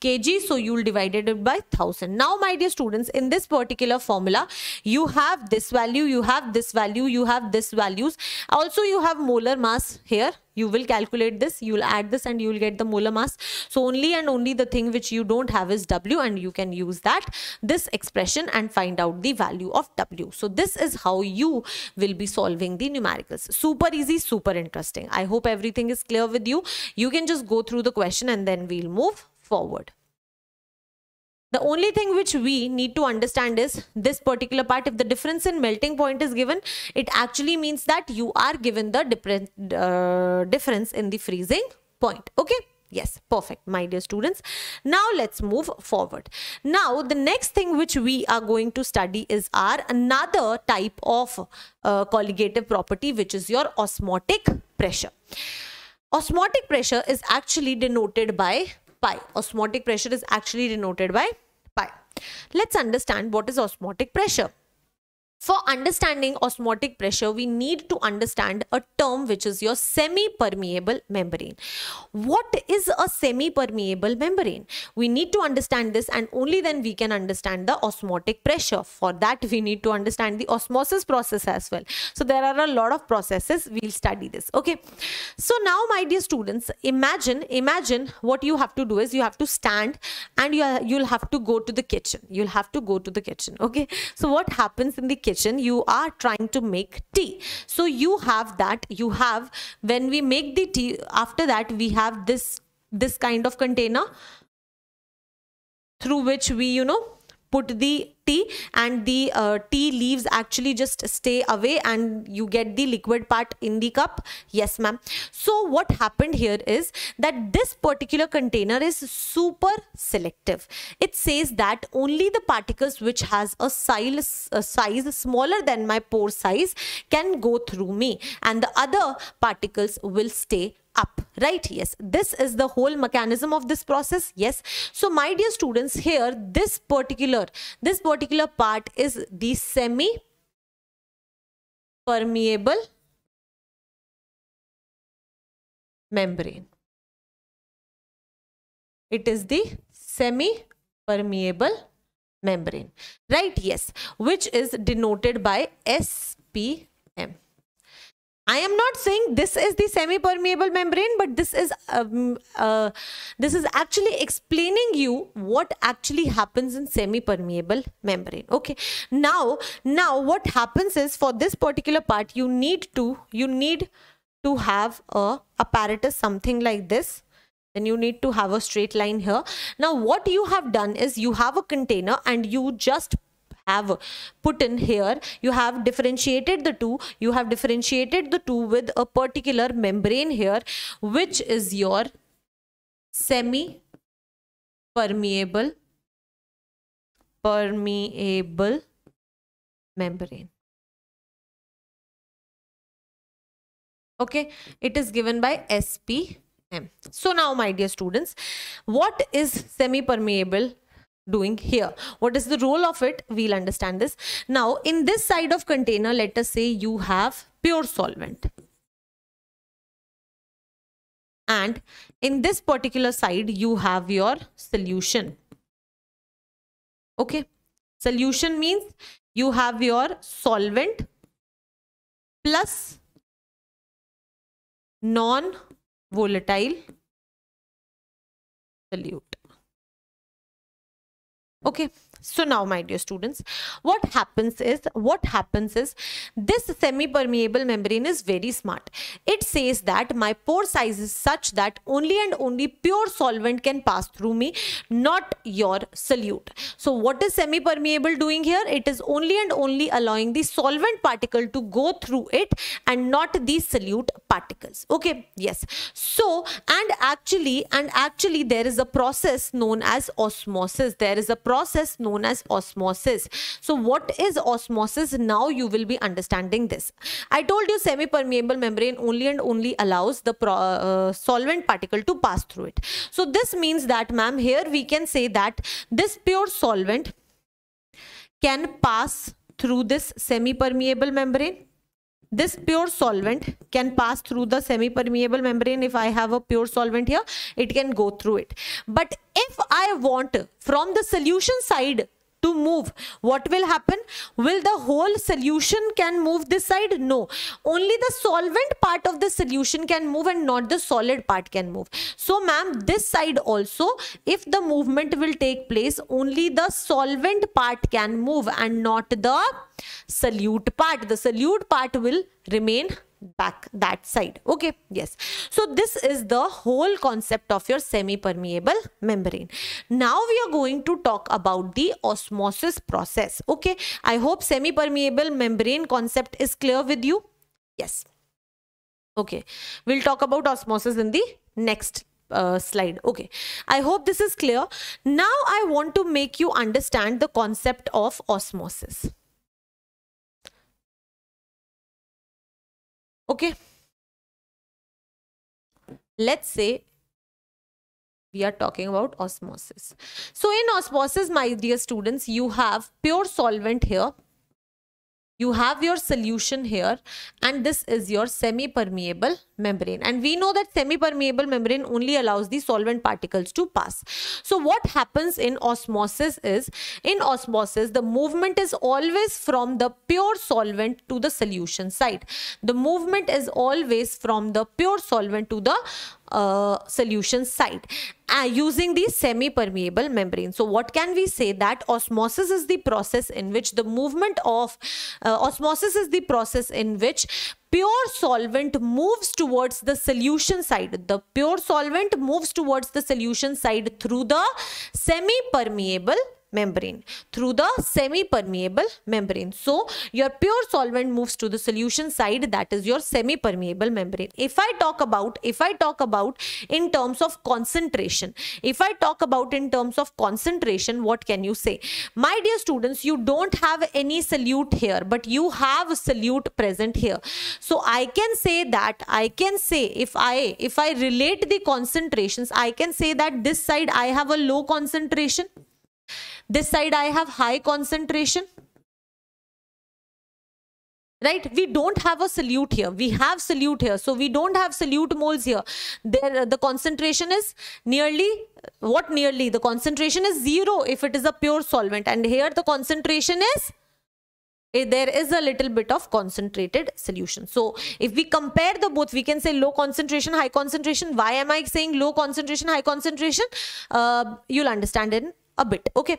kg so you will divide it by 1000 now my dear students in this particular formula you have this value you have this value you have this values. Also you have molar mass here. You will calculate this you will add this and you will get the molar mass. So only and only the thing which you don't have is w and you can use that this expression and find out the value of w. So this is how you will be solving the numericals. Super easy super interesting. I hope everything is clear with you. You can just go through the question and then we'll move forward. The only thing which we need to understand is this particular part. If the difference in melting point is given, it actually means that you are given the uh, difference in the freezing point. Okay. Yes, perfect, my dear students. Now let's move forward. Now the next thing which we are going to study is our another type of uh, colligative property which is your osmotic pressure. Osmotic pressure is actually denoted by pi. Osmotic pressure is actually denoted by pi. Let's understand what is osmotic pressure. For understanding osmotic pressure, we need to understand a term which is your semi-permeable membrane. What is a semi-permeable membrane? We need to understand this and only then we can understand the osmotic pressure. For that, we need to understand the osmosis process as well. So there are a lot of processes. We'll study this. Okay. So now, my dear students, imagine, imagine what you have to do is you have to stand and you, you'll have to go to the kitchen. You'll have to go to the kitchen. Okay. So what happens in the kitchen? Kitchen you are trying to make tea. So you have that you have when we make the tea after that we have this this kind of container through which we you know put the tea and the uh, tea leaves actually just stay away and you get the liquid part in the cup. Yes ma'am. So what happened here is that this particular container is super selective. It says that only the particles which has a size, a size smaller than my pore size can go through me and the other particles will stay up right? Yes. This is the whole mechanism of this process. Yes. So my dear students here this particular this particular part is the semi permeable membrane. It is the semi permeable membrane right? Yes. Which is denoted by spm I am not saying this is the semi-permeable membrane, but this is um, uh, this is actually explaining you what actually happens in semi-permeable membrane. Okay. Now, now what happens is for this particular part, you need to you need to have a apparatus something like this then you need to have a straight line here now what you have done is you have a container and you just have put in here you have differentiated the two you have differentiated the two with a particular membrane here which is your semi permeable permeable membrane. Okay it is given by spm so now my dear students what is semi permeable doing here. What is the role of it? We'll understand this. Now in this side of container let us say you have pure solvent. And in this particular side you have your solution. Okay? Solution means you have your solvent plus non volatile solute okay so now my dear students what happens is what happens is this semi permeable membrane is very smart. It says that my pore size is such that only and only pure solvent can pass through me not your solute. So what is semi permeable doing here? It is only and only allowing the solvent particle to go through it and not the solute particles. Okay yes. So and actually and actually there is a process known as osmosis. There is a process known as osmosis. So what is osmosis? Now you will be understanding this. I told you semi-permeable membrane only and only allows the uh, solvent particle to pass through it. So this means that ma'am here we can say that this pure solvent can pass through this semi-permeable membrane this pure solvent can pass through the semi-permeable membrane. If I have a pure solvent here it can go through it. But if I want from the solution side to move. What will happen? Will the whole solution can move this side? No. Only the solvent part of the solution can move and not the solute part can move. So ma'am this side also if the movement will take place only the solvent part can move and not the solute part. The solute part will remain back that side. Okay? Yes. So this is the whole concept of your semi permeable membrane. Now we are going to talk about the osmosis process. Okay? I hope semi permeable membrane concept is clear with you. Yes. Okay. We'll talk about osmosis in the next uh, slide. Okay. I hope this is clear. Now i want to make you understand the concept of osmosis okay. Let's say we are talking about osmosis. So in osmosis my dear students you have pure solvent here you have your solution here and this is your semi-permeable membrane. And we know that semi-permeable membrane only allows the solvent particles to pass. So what happens in osmosis is in osmosis the movement is always from the pure solvent to the solution side the movement is always from the pure solvent to the solution side uh, using the semi-permeable membrane. So what can we say that osmosis is the process in which the movement of uh, osmosis is the process in which pure solvent moves towards the solution side. The pure solvent moves towards the solution side through the semi-permeable membrane through the semi-permeable membrane. So your pure solvent moves to the solution side that is your semi-permeable membrane. If I talk about, if I talk about in terms of concentration, if I talk about in terms of concentration, what can you say? My dear students, you don't have any solute here, but you have solute present here. So I can say that, I can say if I, if I relate the concentrations, I can say that this side I have a low concentration this side I have high concentration. Right? We don't have a solute here. We have solute here. So we don't have solute moles here. There, the concentration is nearly, what nearly? The concentration is zero if it is a pure solvent. And here the concentration is eh, there is a little bit of concentrated solution. So if we compare the both, we can say low concentration, high concentration. Why am I saying low concentration, high concentration? Uh, you'll understand in a bit okay?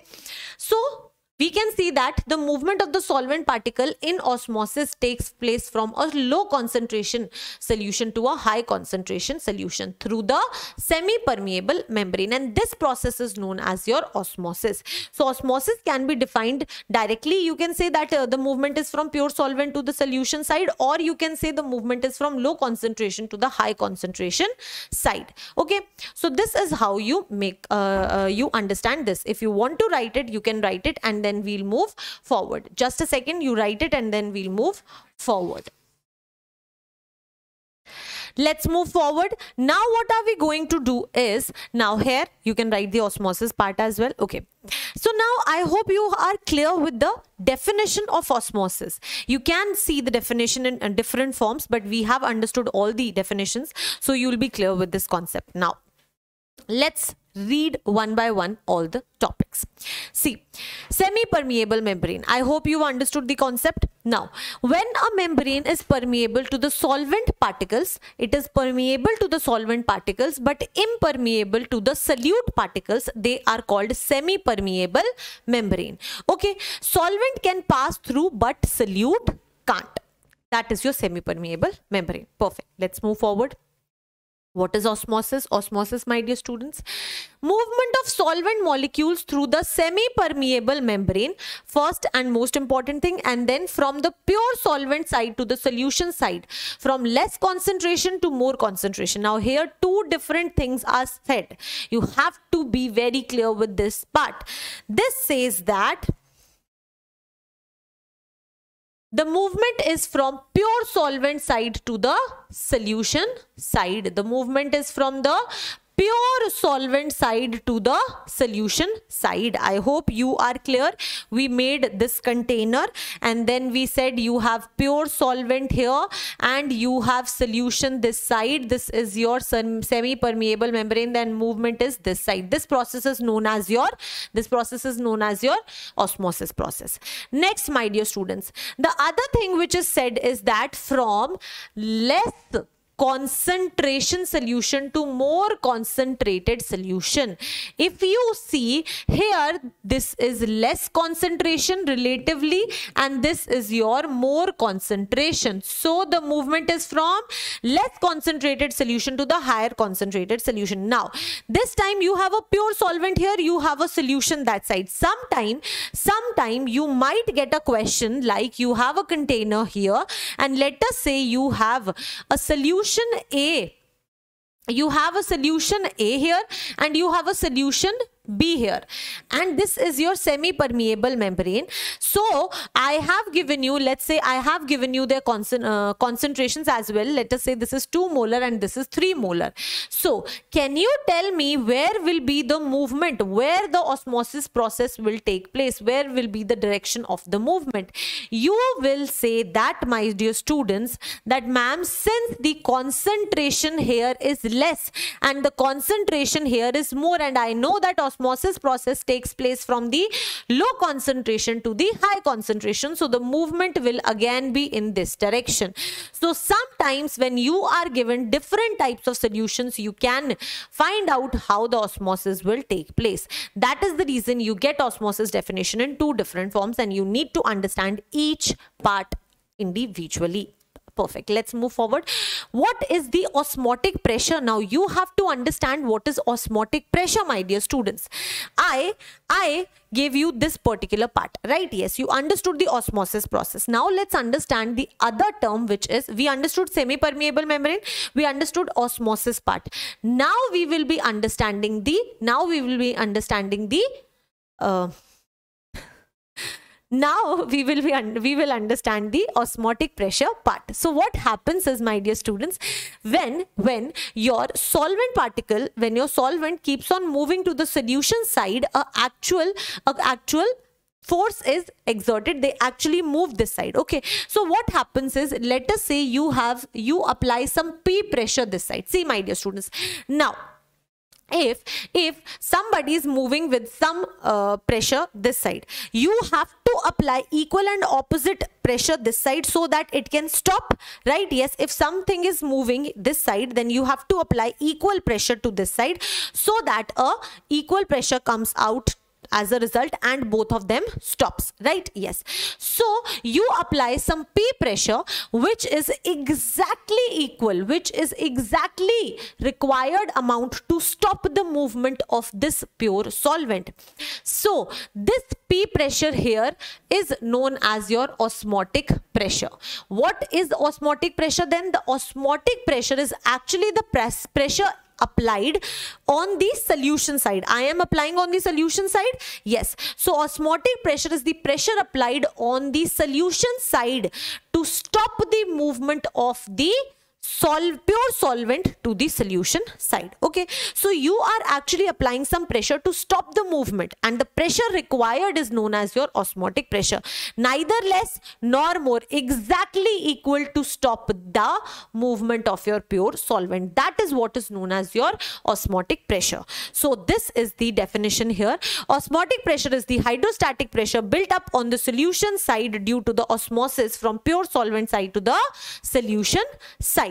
So we can see that the movement of the solvent particle in osmosis takes place from a low concentration solution to a high concentration solution through the semi-permeable membrane and this process is known as your osmosis. So osmosis can be defined directly. You can say that uh, the movement is from pure solvent to the solution side or you can say the movement is from low concentration to the high concentration side. Okay. So this is how you make, uh, uh, you understand this. If you want to write it, you can write it and then then we'll move forward. Just a second, you write it and then we'll move forward. Let's move forward. Now what are we going to do is, now here you can write the osmosis part as well. Okay. So now I hope you are clear with the definition of osmosis. You can see the definition in, in different forms, but we have understood all the definitions. So you will be clear with this concept. Now, let's read one by one all the topics. See, semi-permeable membrane. I hope you understood the concept. Now, when a membrane is permeable to the solvent particles, it is permeable to the solvent particles but impermeable to the solute particles. They are called semi-permeable membrane. Okay, solvent can pass through but solute can't. That is your semi-permeable membrane. Perfect. Let's move forward. What is osmosis? Osmosis, my dear students, movement of solvent molecules through the semi-permeable membrane, first and most important thing, and then from the pure solvent side to the solution side, from less concentration to more concentration. Now here two different things are said. You have to be very clear with this part. This says that the movement is from pure solvent side to the solution side. The movement is from the pure solvent side to the solution side. I hope you are clear. We made this container and then we said you have pure solvent here and you have solution this side. This is your semi-permeable membrane then movement is this side. This process is known as your, this process is known as your osmosis process. Next, my dear students, the other thing which is said is that from less concentration solution to more concentrated solution. If you see here, this is less concentration relatively and this is your more concentration. So the movement is from less concentrated solution to the higher concentrated solution. Now, this time you have a pure solvent here, you have a solution that side. Sometime, sometime you might get a question like you have a container here and let us say you have a solution solution A. You have a solution A here and you have a solution B here. And this is your semi-permeable membrane. So I have given you, let's say I have given you their concent uh, concentrations as well. Let us say this is 2 molar and this is 3 molar. So can you tell me where will be the movement, where the osmosis process will take place, where will be the direction of the movement? You will say that my dear students that ma'am since the concentration here is less and the concentration here is more and I know that osmosis process takes place from the low concentration to the high concentration. So the movement will again be in this direction. So sometimes when you are given different types of solutions you can find out how the osmosis will take place. That is the reason you get osmosis definition in two different forms and you need to understand each part individually perfect. Let's move forward. What is the osmotic pressure? Now you have to understand what is osmotic pressure my dear students. I i gave you this particular part right? Yes you understood the osmosis process. Now let's understand the other term which is we understood semi permeable membrane we understood osmosis part. Now we will be understanding the now we will be understanding the uh, now we will be we will understand the osmotic pressure part. So what happens is my dear students when when your solvent particle when your solvent keeps on moving to the solution side a actual a actual force is exerted. They actually move this side. Okay. So what happens is let us say you have you apply some p pressure this side. See my dear students. Now if if somebody is moving with some uh, pressure this side you have to apply equal and opposite pressure this side so that it can stop right? Yes if something is moving this side then you have to apply equal pressure to this side so that a equal pressure comes out as a result and both of them stops right? Yes. So you apply some p pressure which is exactly equal which is exactly required amount to stop the movement of this pure solvent. So this p pressure here is known as your osmotic pressure. What is osmotic pressure then? The osmotic pressure is actually the press pressure applied on the solution side. I am applying on the solution side. Yes. So osmotic pressure is the pressure applied on the solution side to stop the movement of the solve pure solvent to the solution side okay? So you are actually applying some pressure to stop the movement and the pressure required is known as your osmotic pressure. Neither less nor more exactly equal to stop the movement of your pure solvent. That is what is known as your osmotic pressure. So this is the definition here. Osmotic pressure is the hydrostatic pressure built up on the solution side due to the osmosis from pure solvent side to the solution side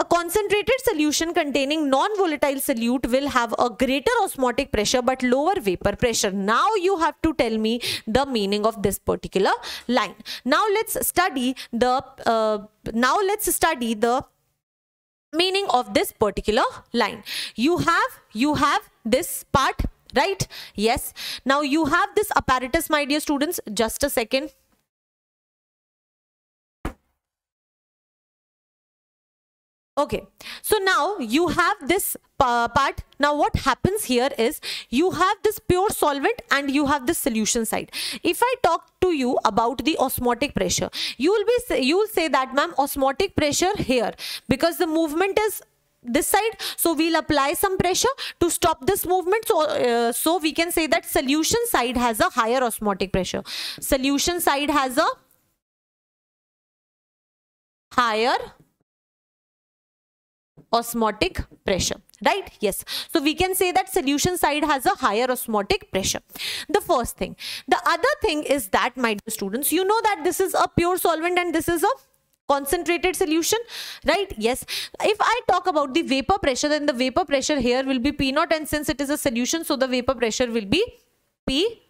a concentrated solution containing non-volatile solute will have a greater osmotic pressure but lower vapor pressure. Now you have to tell me the meaning of this particular line. Now let's study the uh, now let's study the meaning of this particular line. You have you have this part right yes now you have this apparatus my dear students just a second Okay, so now you have this uh, part. Now what happens here is you have this pure solvent and you have the solution side. If I talk to you about the osmotic pressure, you will be you will say that ma'am osmotic pressure here because the movement is this side so we'll apply some pressure to stop this movement so uh, so we can say that solution side has a higher osmotic pressure solution side has a higher osmotic pressure right? Yes. So we can say that solution side has a higher osmotic pressure. The first thing. The other thing is that my students you know that this is a pure solvent and this is a concentrated solution right? Yes. If i talk about the vapor pressure then the vapor pressure here will be p naught and since it is a solution so the vapor pressure will be p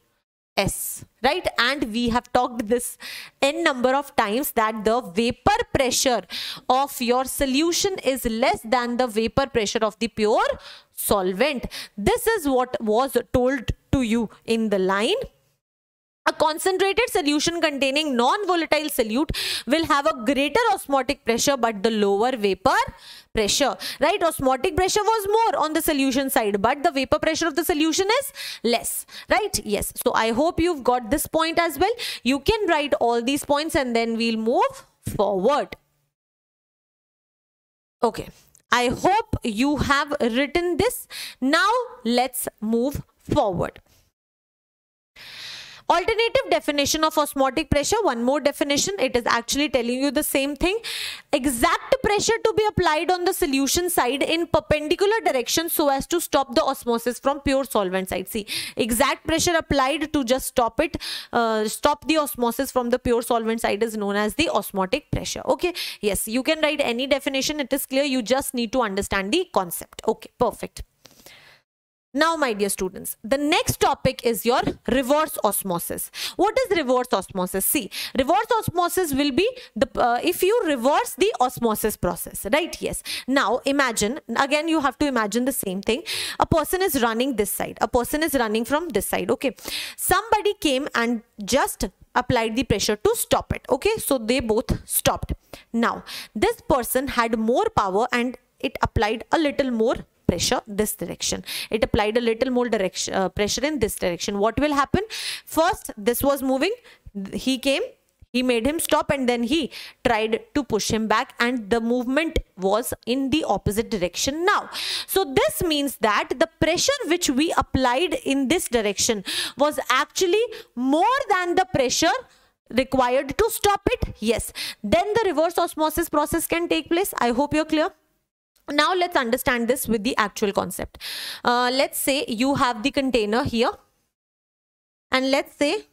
S, right? And we have talked this n number of times that the vapor pressure of your solution is less than the vapor pressure of the pure solvent. This is what was told to you in the line a concentrated solution containing non-volatile solute will have a greater osmotic pressure but the lower vapor pressure. Right osmotic pressure was more on the solution side but the vapor pressure of the solution is less. Right? Yes. So i hope you've got this point as well. You can write all these points and then we'll move forward. Okay. I hope you have written this. Now let's move forward Alternative definition of osmotic pressure, one more definition, it is actually telling you the same thing. Exact pressure to be applied on the solution side in perpendicular direction so as to stop the osmosis from pure solvent side. See, exact pressure applied to just stop it, uh, stop the osmosis from the pure solvent side is known as the osmotic pressure. Okay, yes, you can write any definition, it is clear, you just need to understand the concept. Okay, perfect. Now, my dear students, the next topic is your reverse osmosis. What is reverse osmosis? See, reverse osmosis will be the uh, if you reverse the osmosis process, right? Yes. Now, imagine again, you have to imagine the same thing. A person is running this side. A person is running from this side. Okay. Somebody came and just applied the pressure to stop it. Okay. So they both stopped. Now, this person had more power and it applied a little more pressure this direction. It applied a little more direction uh, pressure in this direction. What will happen? First this was moving. He came. He made him stop and then he tried to push him back and the movement was in the opposite direction now. So this means that the pressure which we applied in this direction was actually more than the pressure required to stop it. Yes. Then the reverse osmosis process can take place. I hope you're clear now let's understand this with the actual concept. Uh, let's say you have the container here and let's say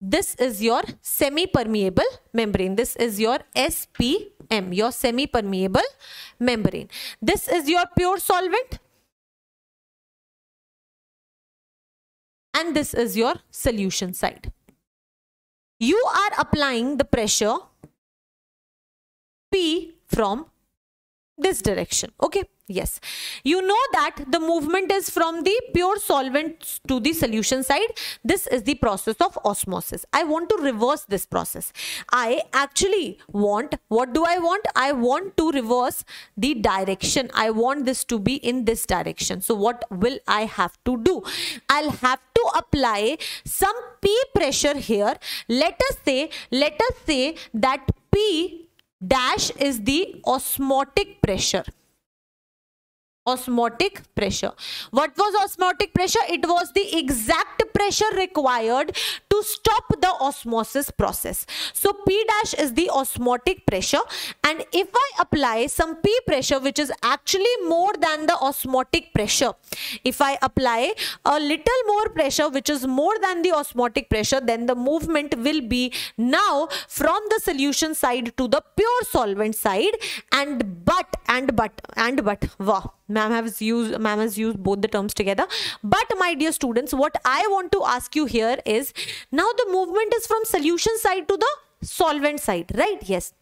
this is your semi-permeable membrane. This is your SPM, your semi-permeable membrane. This is your pure solvent and this is your solution side. You are applying the pressure P from this direction okay? Yes. You know that the movement is from the pure solvent to the solution side. This is the process of osmosis. I want to reverse this process. I actually want what do i want? I want to reverse the direction. I want this to be in this direction. So what will i have to do? I'll have to apply some p pressure here. Let us say let us say that p dash is the osmotic pressure osmotic pressure. What was osmotic pressure? It was the exact pressure required to stop the osmosis process. So P dash is the osmotic pressure. And if I apply some P pressure which is actually more than the osmotic pressure, if I apply a little more pressure which is more than the osmotic pressure then the movement will be now from the solution side to the pure solvent side. And but and but and but. Wow. Ma'am has used ma'am has used both the terms together. But my dear students what i want to ask you here is now the movement is from solution side to the solvent side right yes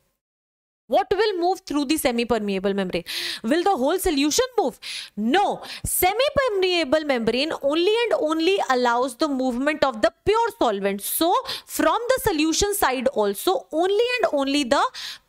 what will move through the semi-permeable membrane? Will the whole solution move? No. Semi-permeable membrane only and only allows the movement of the pure solvent. So, from the solution side also, only and only the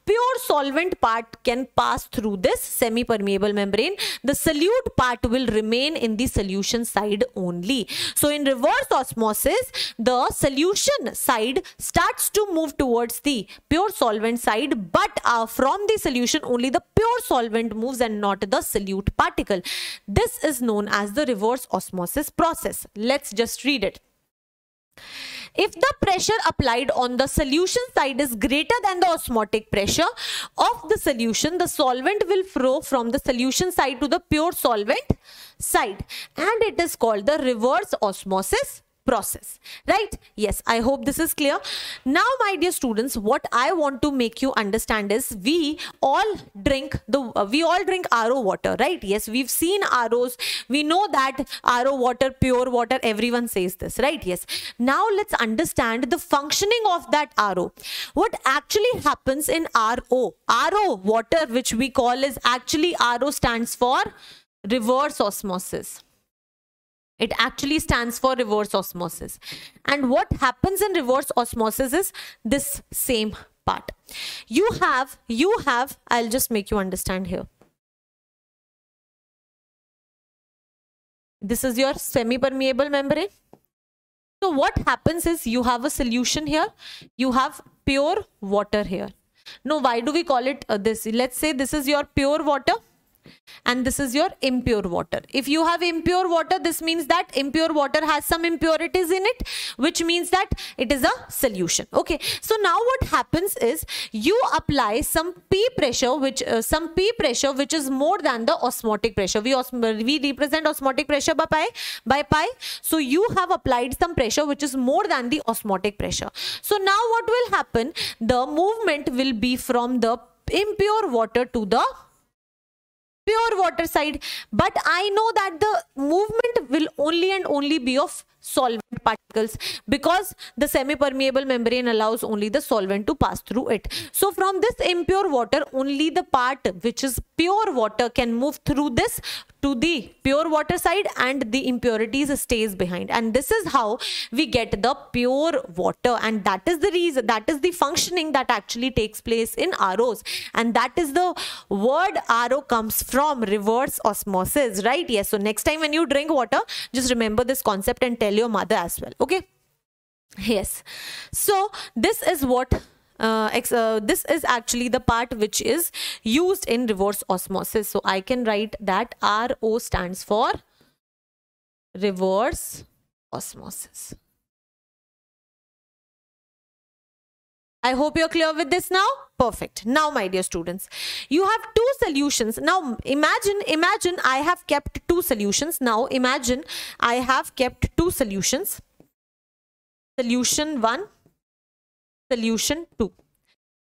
pure solvent part can pass through this semi-permeable membrane. The solute part will remain in the solution side only. So in reverse osmosis, the solution side starts to move towards the pure solvent side but uh, from the solution only the pure solvent moves and not the solute particle. This is known as the reverse osmosis process. Let's just read it. If the pressure applied on the solution side is greater than the osmotic pressure of the solution, the solvent will flow from the solution side to the pure solvent side. And it is called the reverse osmosis process. Right? Yes i hope this is clear. Now my dear students what i want to make you understand is we all drink the uh, we all drink ro water right? Yes we've seen ros we know that ro water pure water everyone says this right? Yes. Now let's understand the functioning of that ro what actually happens in ro ro water which we call is actually ro stands for reverse osmosis it actually stands for reverse osmosis. And what happens in reverse osmosis is this same part. You have you have i'll just make you understand here. This is your semi permeable membrane. So what happens is you have a solution here. You have pure water here. Now, why do we call it uh, this? Let's say this is your pure water and this is your impure water. If you have impure water this means that impure water has some impurities in it which means that it is a solution. Okay. So now what happens is you apply some p pressure which uh, some p pressure which is more than the osmotic pressure. We osm we represent osmotic pressure by pi by pi. So you have applied some pressure which is more than the osmotic pressure. So now what will happen? The movement will be from the impure water to the pure water side but i know that the movement will only and only be of solvent particles because the semi-permeable membrane allows only the solvent to pass through it. So from this impure water, only the part which is pure water can move through this to the pure water side and the impurities stays behind. And this is how we get the pure water. And that is the reason, that is the functioning that actually takes place in ROs. And that is the word RO comes from reverse osmosis, right? Yes. So next time when you drink water, just remember this concept and tell your mother as well okay yes so this is what uh, uh, this is actually the part which is used in reverse osmosis so i can write that ro stands for reverse osmosis I hope you're clear with this now. Perfect. Now, my dear students, you have two solutions. Now, imagine, imagine I have kept two solutions. Now, imagine I have kept two solutions. Solution 1, solution 2.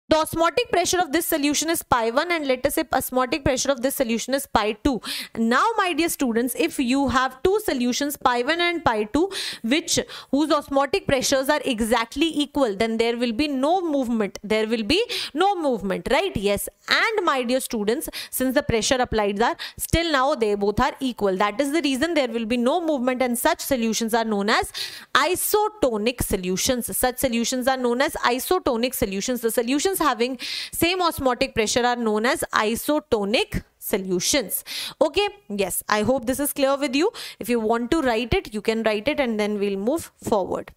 The osmotic pressure of this solution is pi 1 and let us say osmotic pressure of this solution is pi 2. Now my dear students, if you have two solutions pi 1 and pi 2 which whose osmotic pressures are exactly equal then there will be no movement. There will be no movement, right? Yes. And my dear students, since the pressure applied are still now they both are equal. That is the reason there will be no movement and such solutions are known as isotonic solutions. Such solutions are known as isotonic solutions. The solutions solutions having same osmotic pressure are known as isotonic solutions. Okay yes i hope this is clear with you. If you want to write it you can write it and then we'll move forward.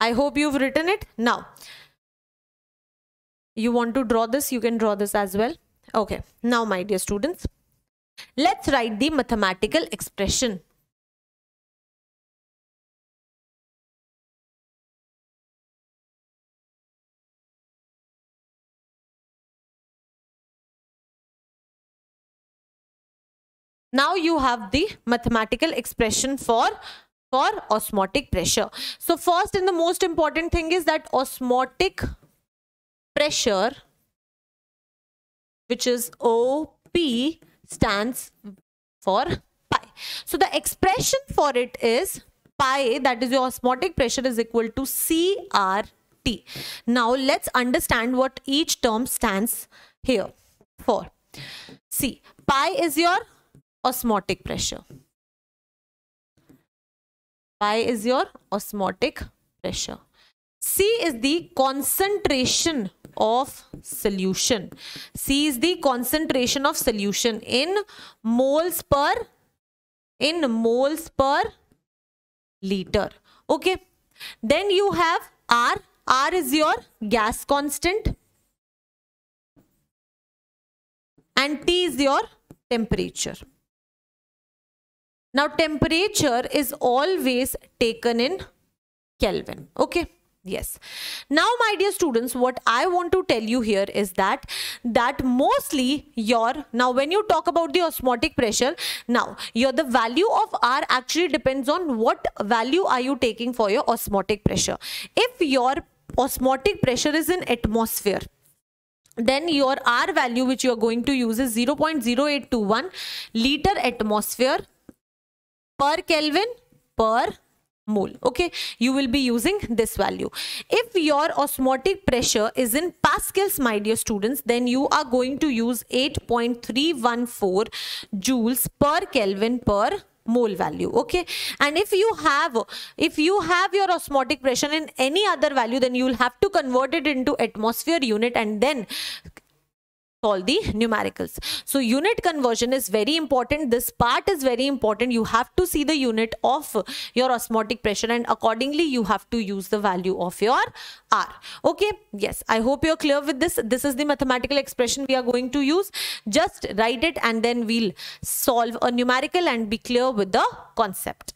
I hope you've written it. Now you want to draw this? You can draw this as well. Okay now my dear students let's write the mathematical expression Now you have the mathematical expression for for osmotic pressure. So first and the most important thing is that osmotic pressure which is OP stands for pi. So the expression for it is pi that is your osmotic pressure is equal to CRT. Now let's understand what each term stands here for. See pi is your osmotic pressure. Pi is your osmotic pressure. C is the concentration of solution. C is the concentration of solution in moles per in moles per liter. Okay. Then you have R. R is your gas constant and T is your temperature. Now temperature is always taken in Kelvin. Okay. Yes. Now, my dear students, what I want to tell you here is that that mostly your now when you talk about the osmotic pressure, now your the value of R actually depends on what value are you taking for your osmotic pressure. If your osmotic pressure is in atmosphere, then your R value which you are going to use is 0.0821 liter atmosphere per Kelvin per mole. Okay? You will be using this value. If your osmotic pressure is in pascals my dear students then you are going to use 8.314 joules per kelvin per mole value. Okay? And if you have if you have your osmotic pressure in any other value then you will have to convert it into atmosphere unit and then solve the numericals. So unit conversion is very important. This part is very important. You have to see the unit of your osmotic pressure and accordingly you have to use the value of your R. Okay. Yes. I hope you're clear with this. This is the mathematical expression we are going to use. Just write it and then we'll solve a numerical and be clear with the concept.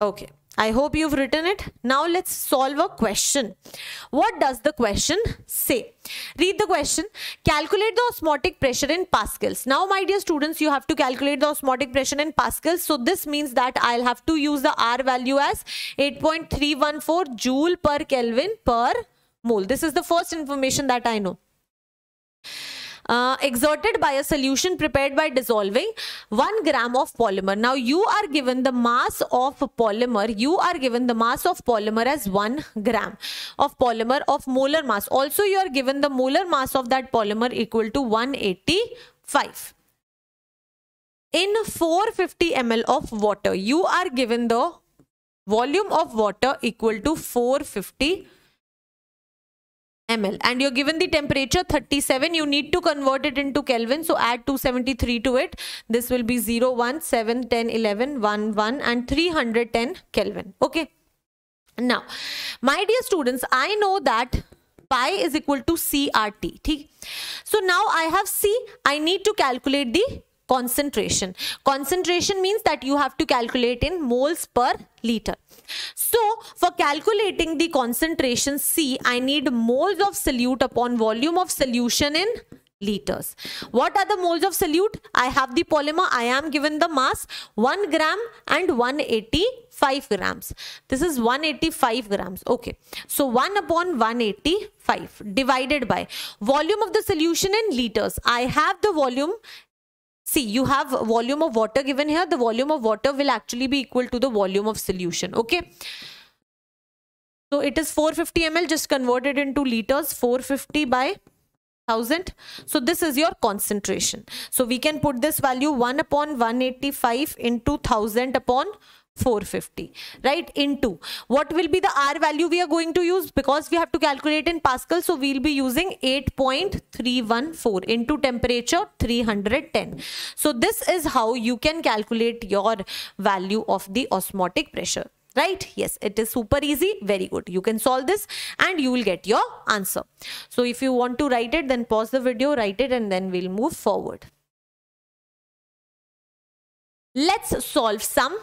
Okay. I hope you've written it. Now let's solve a question. What does the question say? Read the question. Calculate the osmotic pressure in pascals. Now, my dear students, you have to calculate the osmotic pressure in pascals. So this means that I'll have to use the R value as 8.314 joule per Kelvin per mole. This is the first information that I know uh, exerted by a solution prepared by dissolving 1 gram of polymer. Now you are given the mass of polymer, you are given the mass of polymer as 1 gram of polymer of molar mass. Also you are given the molar mass of that polymer equal to 185. In 450 ml of water, you are given the volume of water equal to 450 ml and you're given the temperature 37 you need to convert it into kelvin. So add 273 to it. This will be 0 1 7 10 11 1 1 and 310 kelvin. Okay? Now my dear students i know that pi is equal to crt so now i have c. I need to calculate the concentration. Concentration means that you have to calculate in moles per liter. So for calculating the concentration c i need moles of solute upon volume of solution in liters. What are the moles of solute? I have the polymer i am given the mass 1 gram and 185 grams. This is 185 grams. Okay. So 1 upon 185 divided by volume of the solution in liters. I have the volume See, you have volume of water given here. The volume of water will actually be equal to the volume of solution. Okay. So it is 450 ml just converted into liters 450 by 1000 so this is your concentration so we can put this value 1 upon 185 into 1000 upon 450 right into. What will be the r value we are going to use? Because we have to calculate in pascal so we'll be using 8.314 into temperature 310 so this is how you can calculate your value of the osmotic pressure right? Yes it is super easy very good. You can solve this and you will get your answer. So if you want to write it then pause the video write it and then we'll move forward. Let's solve some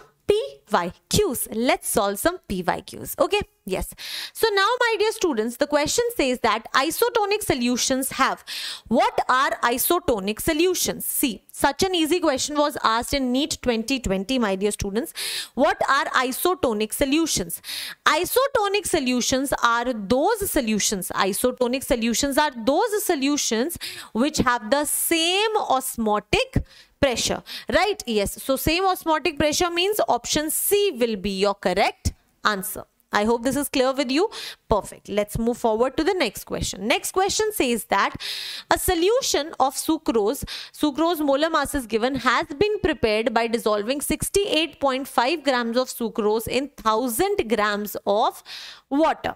PYQs. Let's solve some PYQs. Okay. Yes. So now my dear students, the question says that isotonic solutions have. What are isotonic solutions? See, such an easy question was asked in NEET 2020, my dear students. What are isotonic solutions? Isotonic solutions are those solutions. Isotonic solutions are those solutions which have the same osmotic pressure right yes so same osmotic pressure means option c will be your correct answer I hope this is clear with you. Perfect. Let's move forward to the next question. Next question says that a solution of sucrose, sucrose molar mass is given, has been prepared by dissolving 68.5 grams of sucrose in 1000 grams of water.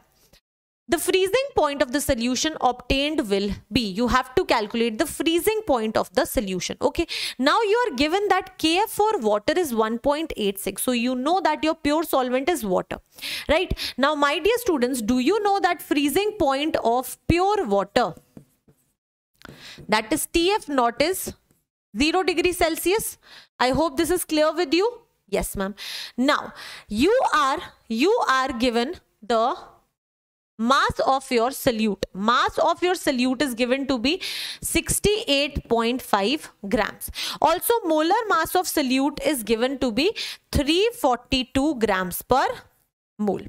The freezing point of the solution obtained will be, you have to calculate the freezing point of the solution. Okay. Now you are given that Kf for water is 1.86. So you know that your pure solvent is water. Right. Now my dear students, do you know that freezing point of pure water? That is Tf naught is 0 degree Celsius. I hope this is clear with you. Yes, ma'am. Now you are, you are given the mass of your solute mass of your solute is given to be 68.5 grams. Also molar mass of solute is given to be 342 grams per mole.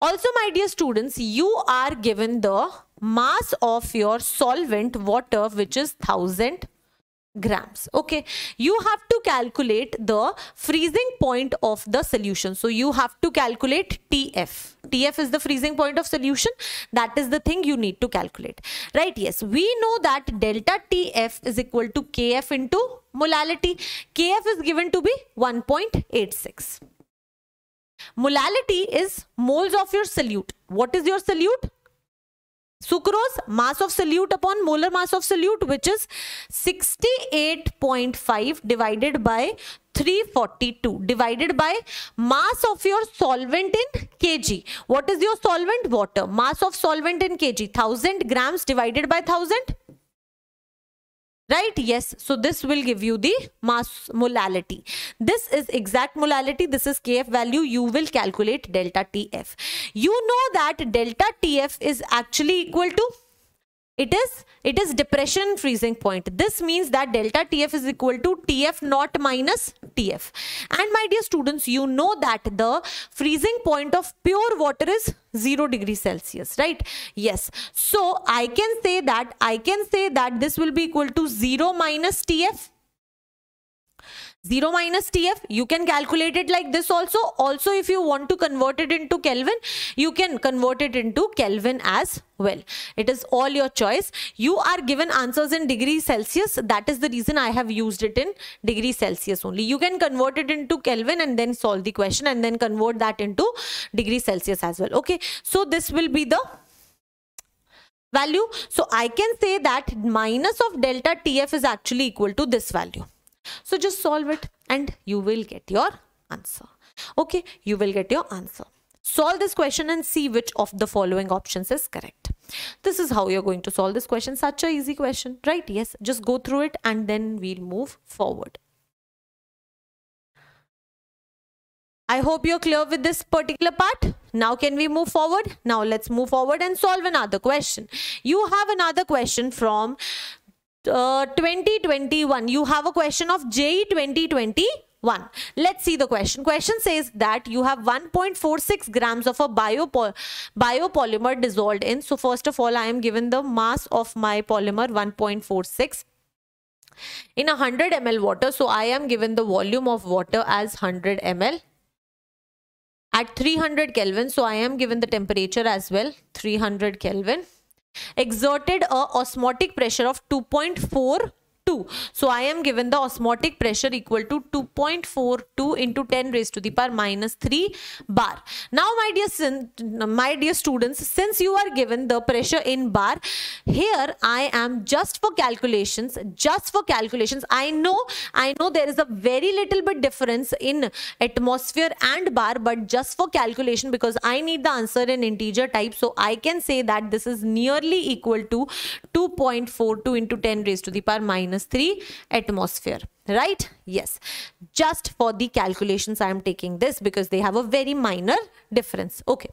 Also my dear students you are given the mass of your solvent water which is 1000 grams okay? You have to calculate the freezing point of the solution. So you have to calculate tf tf is the freezing point of solution. That is the thing you need to calculate. Right yes. We know that delta tf is equal to kf into molality. Kf is given to be 1.86 molality is moles of your solute. What is your solute Sucrose, mass of solute upon molar mass of solute, which is 68.5 divided by 342 divided by mass of your solvent in kg. What is your solvent? Water. Mass of solvent in kg. 1000 grams divided by 1000 right? Yes. So this will give you the mass molality. This is exact molality. This is kf value. You will calculate delta tf you know that delta tf is actually equal to it is it is depression freezing point. This means that delta tf is equal to tf naught minus tf and my dear students you know that the freezing point of pure water is 0 degree celsius right? Yes. So i can say that i can say that this will be equal to 0 minus tf 0 minus TF, you can calculate it like this also. Also, if you want to convert it into Kelvin, you can convert it into Kelvin as well. It is all your choice. You are given answers in degree Celsius. That is the reason I have used it in degree Celsius only. You can convert it into Kelvin and then solve the question and then convert that into degree Celsius as well. Okay. So this will be the value. So I can say that minus of delta TF is actually equal to this value. So just solve it and you will get your answer. Okay, you will get your answer. Solve this question and see which of the following options is correct. This is how you're going to solve this question. Such a easy question, right? Yes, just go through it and then we'll move forward. I hope you're clear with this particular part. Now can we move forward? Now let's move forward and solve another question. You have another question from uh, 2021 you have a question of JEE 2021 let's see the question. Question says that you have 1.46 grams of a biopo biopolymer dissolved in. So first of all i am given the mass of my polymer 1.46 in 100 ml water. So i am given the volume of water as 100 ml at 300 kelvin so i am given the temperature as well 300 kelvin exerted a osmotic pressure of 2.4 2. So I am given the osmotic pressure equal to 2.42 into 10 raised to the power minus 3 bar. Now my dear, my dear students, since you are given the pressure in bar, here I am just for calculations, just for calculations. I know, I know there is a very little bit difference in atmosphere and bar, but just for calculation because I need the answer in integer type. So I can say that this is nearly equal to 2.42 into 10 raised to the power minus minus 3 atmosphere right? Yes. Just for the calculations i am taking this because they have a very minor difference. Okay.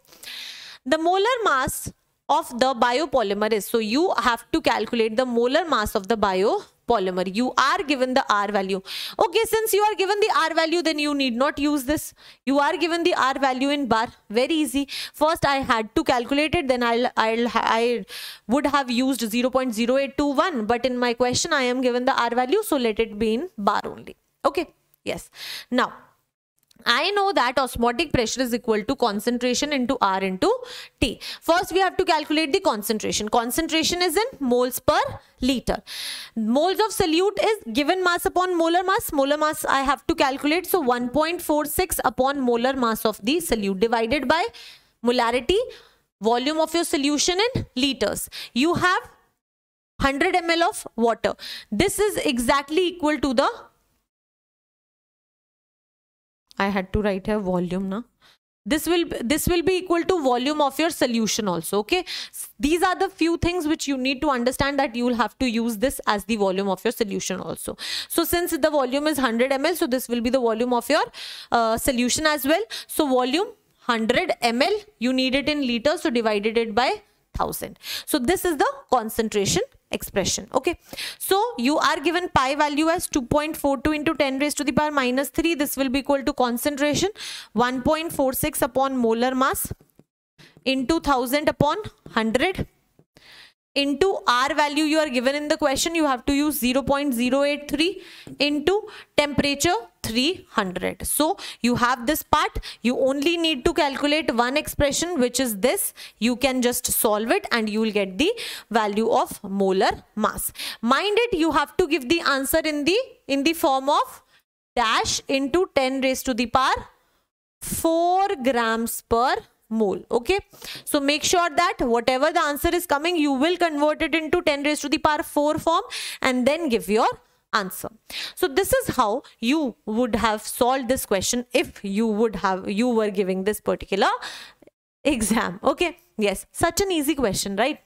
The molar mass of the biopolymer is so you have to calculate the molar mass of the bio polymer. You are given the r value. Okay since you are given the r value then you need not use this. You are given the r value in bar. Very easy. First i had to calculate it. Then i'll i'll i would have used 0.0821 but in my question i am given the r value. So let it be in bar only. Okay? Yes. Now I know that osmotic pressure is equal to concentration into R into T. First, we have to calculate the concentration. Concentration is in moles per liter. Moles of solute is given mass upon molar mass. Molar mass I have to calculate. So, 1.46 upon molar mass of the solute divided by molarity, volume of your solution in liters. You have 100 ml of water. This is exactly equal to the I had to write here volume now this will this will be equal to volume of your solution also okay? These are the few things which you need to understand that you will have to use this as the volume of your solution also. So since the volume is 100 ml so this will be the volume of your uh, solution as well. So volume 100 ml you need it in liters so divided it by 1000 so this is the concentration expression. Okay. So you are given pi value as 2.42 into 10 raised to the power minus 3 this will be equal to concentration 1.46 upon molar mass into 1000 upon 100 into r value you are given in the question you have to use 0.083 into temperature 300 so you have this part you only need to calculate one expression which is this. You can just solve it and you will get the value of molar mass. Mind it you have to give the answer in the in the form of dash into 10 raised to the power 4 grams per mole okay? So make sure that whatever the answer is coming you will convert it into 10 raised to the power 4 form and then give your answer. So this is how you would have solved this question if you would have you were giving this particular exam okay? Yes such an easy question right?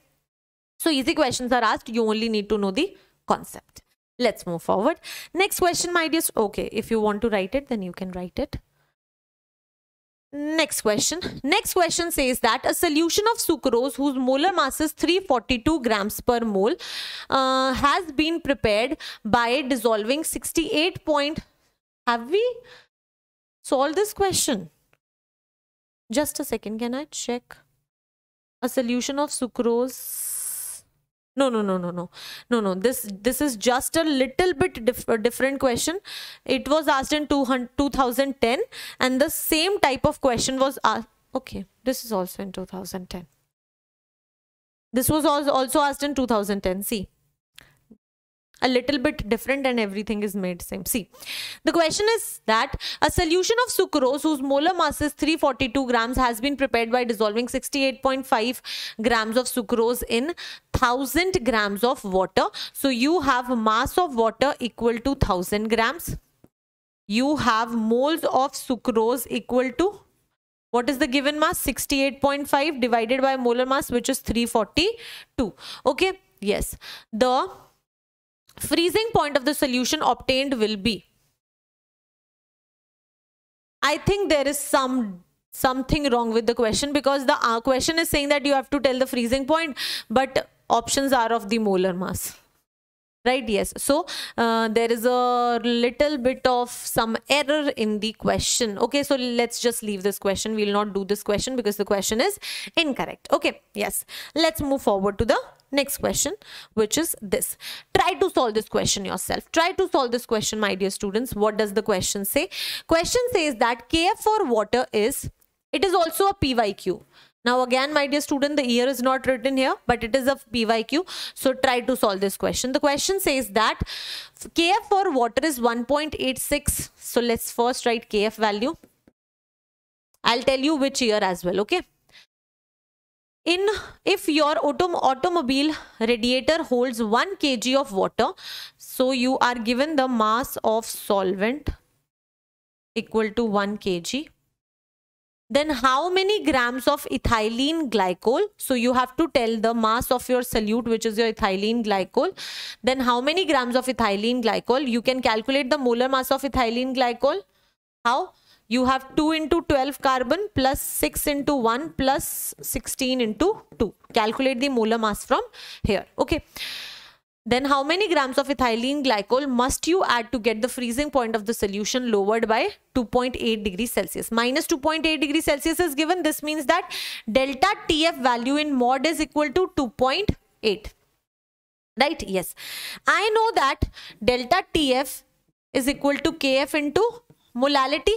So easy questions are asked you only need to know the concept. Let's move forward. Next question my dear okay if you want to write it then you can write it Next question. Next question says that a solution of sucrose whose molar mass is 342 grams per mole uh, has been prepared by dissolving 68 point. Have we solved this question? Just a second. Can I check? A solution of sucrose no no no no no. No no. This this is just a little bit dif different question. It was asked in 2010 and the same type of question was asked okay this is also in 2010 this was also asked in 2010 see a little bit different and everything is made same. See, the question is that a solution of sucrose whose molar mass is 342 grams has been prepared by dissolving 68.5 grams of sucrose in 1000 grams of water. So you have mass of water equal to 1000 grams. You have moles of sucrose equal to what is the given mass 68.5 divided by molar mass which is 342 okay yes the freezing point of the solution obtained will be. I think there is some something wrong with the question because the uh, question is saying that you have to tell the freezing point but options are of the molar mass. Right? Yes. So uh, there is a little bit of some error in the question. Okay? So let's just leave this question. We'll not do this question because the question is incorrect. Okay? Yes. Let's move forward to the next question which is this try to solve this question yourself try to solve this question my dear students what does the question say question says that kf for water is it is also a pyq now again, my dear student, the year is not written here, but it is a PYQ. So try to solve this question. The question says that KF for water is 1.86. So let's first write KF value. I'll tell you which year as well, okay? In if your autom automobile radiator holds 1 kg of water, so you are given the mass of solvent equal to 1 kg then how many grams of ethylene glycol? So you have to tell the mass of your solute, which is your ethylene glycol. Then how many grams of ethylene glycol? You can calculate the molar mass of ethylene glycol. How? You have 2 into 12 carbon plus 6 into 1 plus 16 into 2. Calculate the molar mass from here. Okay. Then how many grams of ethylene glycol must you add to get the freezing point of the solution lowered by 2.8 degrees Celsius? Minus 2.8 degrees Celsius is given. This means that delta TF value in mod is equal to 2.8. Right? Yes. I know that delta TF is equal to KF into molality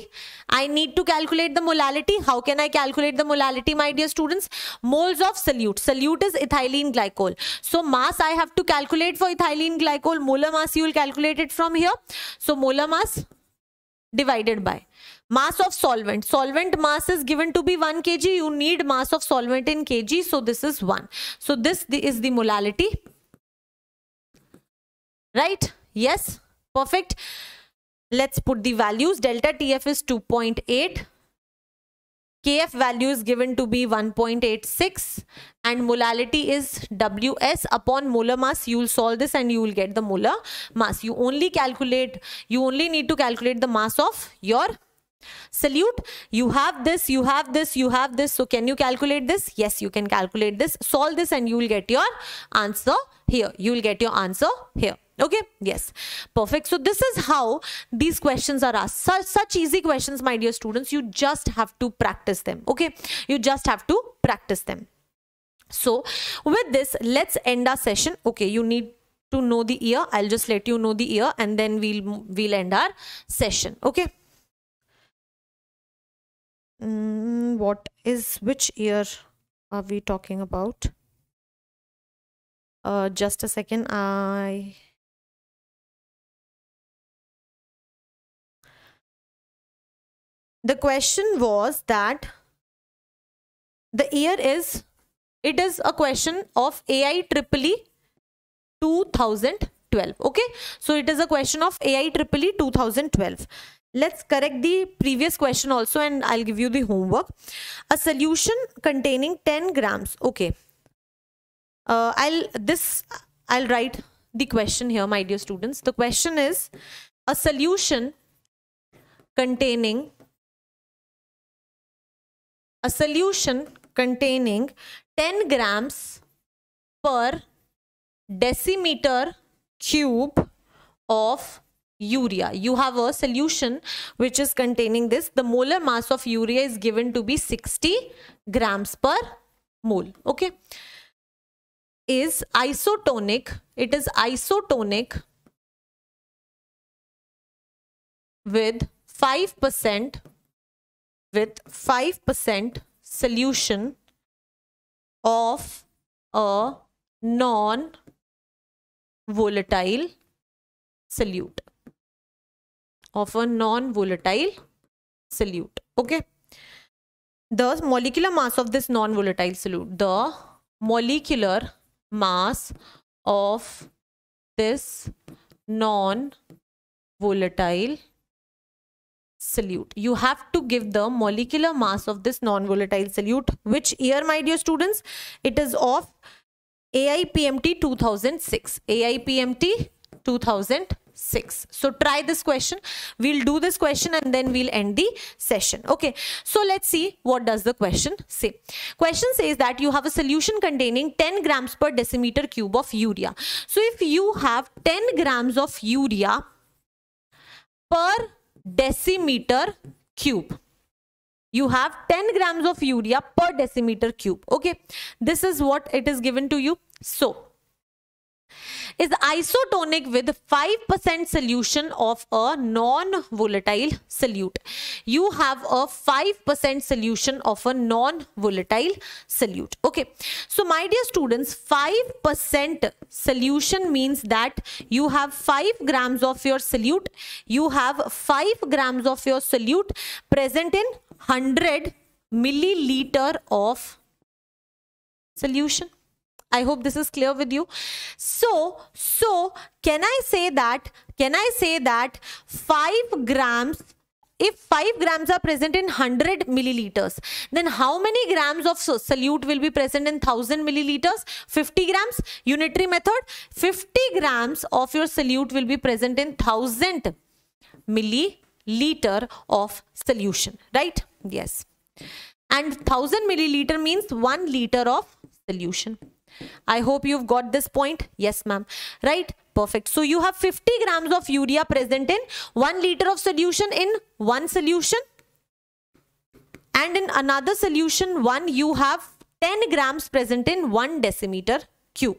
i need to calculate the molality how can i calculate the molality my dear students? Moles of solute solute is ethylene glycol. So mass i have to calculate for ethylene glycol. Molar mass you will calculate it from here. So molar mass divided by mass of solvent. Solvent mass is given to be 1 kg. You need mass of solvent in kg. So this is 1 so this is the molality right? Yes? Perfect Let's put the values. Delta TF is 2.8. KF value is given to be 1.86 and molality is WS upon molar mass. You will solve this and you will get the molar mass. You only calculate, you only need to calculate the mass of your solute you have this you have this you have this so can you calculate this? Yes you can calculate this. Solve this and you will get your answer here. You will get your answer here. Okay? Yes. Perfect. So this is how these questions are asked. Such, such easy questions my dear students you just have to practice them. Okay? You just have to practice them. So with this, let's end our session. Okay, you need to know the year. I'll just let you know the year and then we'll we'll end our session. Okay. Mm, what is which year are we talking about? Uh, just a second. I the question was that the year is it is a question of AI Triple 2012 okay so it is a question of AI Triple 2012 let's correct the previous question also and I'll give you the homework. A solution containing 10 grams. Okay. Uh, I'll this I'll write the question here my dear students. The question is a solution containing a solution containing 10 grams per decimeter cube of urea. You have a solution which is containing this. The molar mass of urea is given to be 60 grams per mole. Okay. Is isotonic it is isotonic with 5% with 5% solution of a non volatile solute of a non-volatile solute okay? The molecular mass of this non-volatile solute the molecular mass of this non-volatile solute. You have to give the molecular mass of this non-volatile solute which year my dear students? It is of AIPMT 2006 AIPMT 2006 so try this question. We'll do this question and then we'll end the session. Okay. So let's see what does the question say. Question says that you have a solution containing 10 grams per decimeter cube of urea. So if you have 10 grams of urea per decimeter cube you have 10 grams of urea per decimeter cube. Okay. This is what it is given to you. So is isotonic with 5% solution of a non-volatile solute. You have a 5% solution of a non-volatile solute. Okay. So my dear students, 5% solution means that you have 5 grams of your solute. You have 5 grams of your solute present in 100 milliliter of solution I hope this is clear with you. So, so can I say that, can I say that 5 grams if 5 grams are present in 100 milliliters, then how many grams of solute will be present in 1000 milliliters? 50 grams, unitary method. 50 grams of your solute will be present in 1000 milliliter of solution, right? Yes. And 1000 milliliter means 1 liter of solution. I hope you've got this point. Yes, ma'am. Right? Perfect. So you have 50 grams of urea present in 1 liter of solution in one solution. And in another solution, one you have 10 grams present in 1 decimeter cube.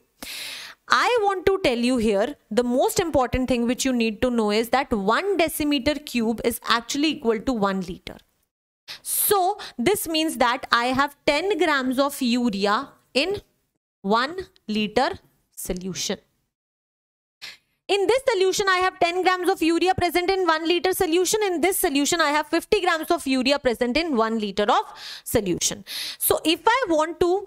I want to tell you here the most important thing which you need to know is that 1 decimeter cube is actually equal to 1 liter. So this means that I have 10 grams of urea in 1 liter solution. In this solution, I have 10 grams of urea present in 1 liter solution. In this solution, I have 50 grams of urea present in 1 liter of solution. So if I want to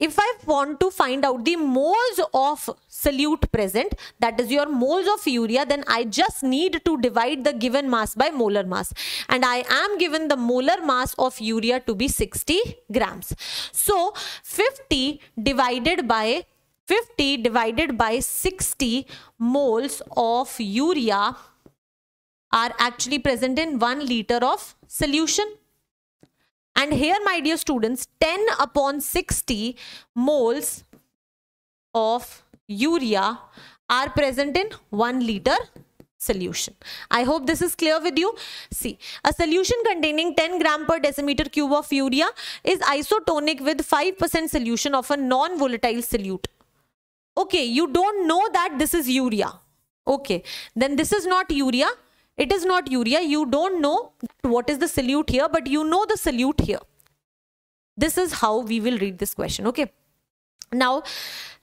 if I want to find out the moles of solute present, that is your moles of urea, then I just need to divide the given mass by molar mass. And I am given the molar mass of urea to be 60 grams. So 50 divided by 50 divided by 60 moles of urea are actually present in 1 liter of solution. And here, my dear students, 10 upon 60 moles of urea are present in 1 liter solution. I hope this is clear with you. See, a solution containing 10 gram per decimeter cube of urea is isotonic with 5% solution of a non-volatile solute. Okay, you don't know that this is urea. Okay, then this is not urea. It is not urea. You don't know what is the solute here, but you know the solute here. This is how we will read this question. Okay. Now,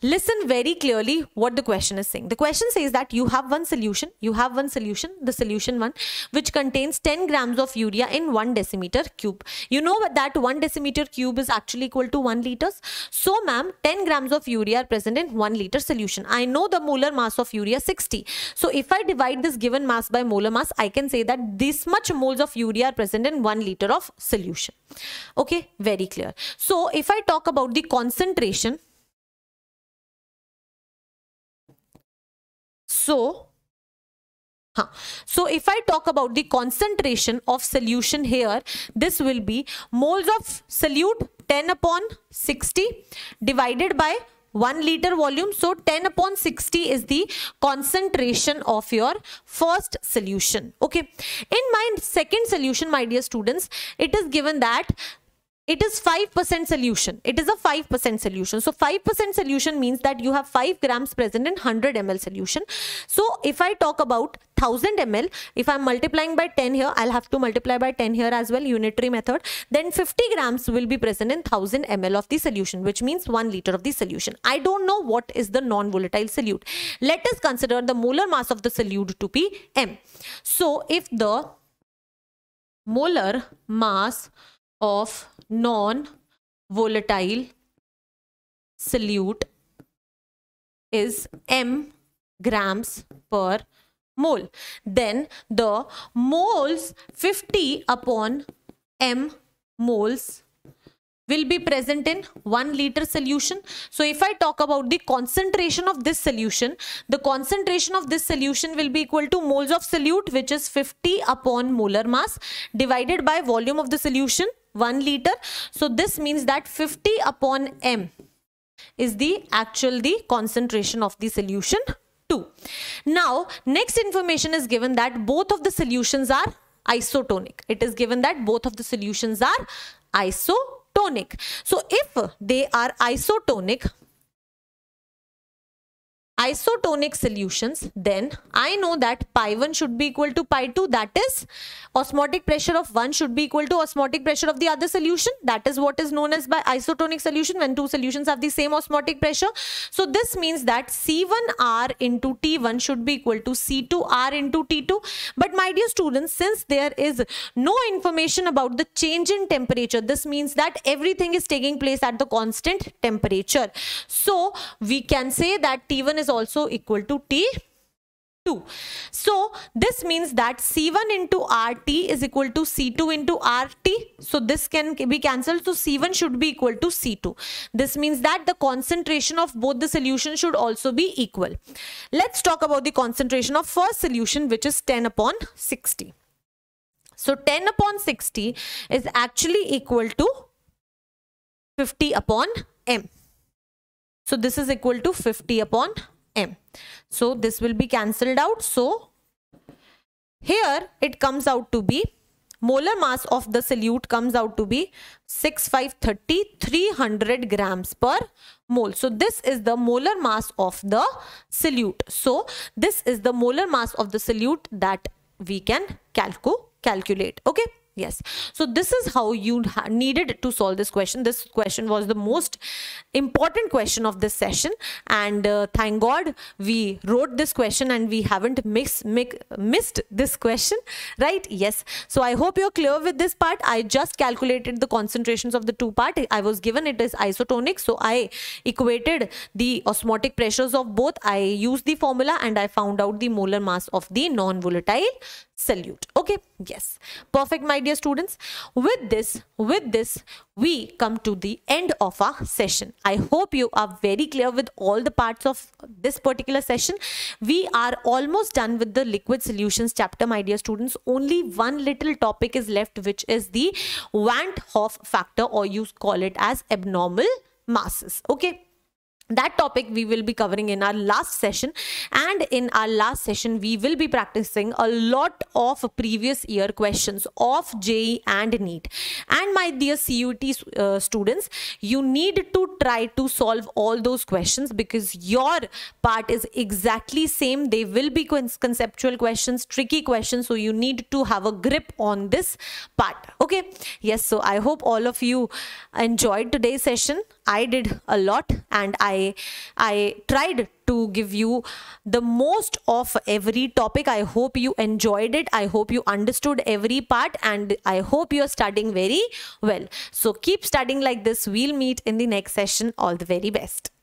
listen very clearly what the question is saying. The question says that you have one solution, you have one solution, the solution one, which contains 10 grams of urea in 1 decimeter cube. You know that 1 decimeter cube is actually equal to 1 liters. So, ma'am, 10 grams of urea are present in 1 liter solution. I know the molar mass of urea 60. So, if I divide this given mass by molar mass, I can say that this much moles of urea are present in 1 liter of solution. Okay, very clear. So, if I talk about the concentration, So, huh. so if I talk about the concentration of solution here, this will be moles of solute 10 upon 60 divided by 1 liter volume. So 10 upon 60 is the concentration of your first solution. Okay. In my second solution, my dear students, it is given that it is 5% solution. It is a 5% solution. So 5% solution means that you have 5 grams present in 100 ml solution. So if I talk about 1000 ml, if I'm multiplying by 10 here, I'll have to multiply by 10 here as well, unitary method. Then 50 grams will be present in 1000 ml of the solution, which means 1 liter of the solution. I don't know what is the non-volatile solute. Let us consider the molar mass of the solute to be m. So if the molar mass of non-volatile solute is m grams per mole. Then the moles 50 upon m moles will be present in 1 liter solution. So if I talk about the concentration of this solution, the concentration of this solution will be equal to moles of solute which is 50 upon molar mass divided by volume of the solution 1 liter. So this means that 50 upon m is the actual the concentration of the solution 2. Now next information is given that both of the solutions are isotonic. It is given that both of the solutions are isotonic. So if they are isotonic, isotonic solutions, then I know that pi 1 should be equal to pi 2. That is osmotic pressure of one should be equal to osmotic pressure of the other solution. That is what is known as by isotonic solution when two solutions have the same osmotic pressure. So this means that C1R into T1 should be equal to C2R into T2. But my dear students, since there is no information about the change in temperature, this means that everything is taking place at the constant temperature. So we can say that T1 is is also equal to T2. So this means that C1 into RT is equal to C2 into RT. So this can be cancelled. So C1 should be equal to C2. This means that the concentration of both the solutions should also be equal. Let's talk about the concentration of first solution which is 10 upon 60. So 10 upon 60 is actually equal to 50 upon m. So this is equal to 50 upon m. So this will be cancelled out. So here it comes out to be molar mass of the solute comes out to be 6530 300 grams per mole. So this is the molar mass of the solute. So this is the molar mass of the solute that we can calcu calculate. Okay. Yes. So this is how you needed to solve this question. This question was the most important question of this session. And uh, thank God we wrote this question and we haven't missed this question. Right? Yes. So I hope you're clear with this part. I just calculated the concentrations of the two part. I was given it is isotonic. So I equated the osmotic pressures of both. I used the formula and I found out the molar mass of the non-volatile solute okay? Yes. Perfect my dear students. With this with this we come to the end of our session. I hope you are very clear with all the parts of this particular session. We are almost done with the liquid solutions chapter my dear students. Only one little topic is left which is the Van't Hoff factor or you call it as abnormal masses. Okay that topic we will be covering in our last session. And in our last session we will be practicing a lot of previous year questions of JEE and NEET and my dear CUET uh, students you need to try to solve all those questions because your part is exactly same. They will be conceptual questions tricky questions. So you need to have a grip on this part. Okay? Yes so I hope all of you enjoyed today's session I did a lot and I I tried to give you the most of every topic. I hope you enjoyed it. I hope you understood every part and I hope you're studying very well. So keep studying like this. We'll meet in the next session. All the very best.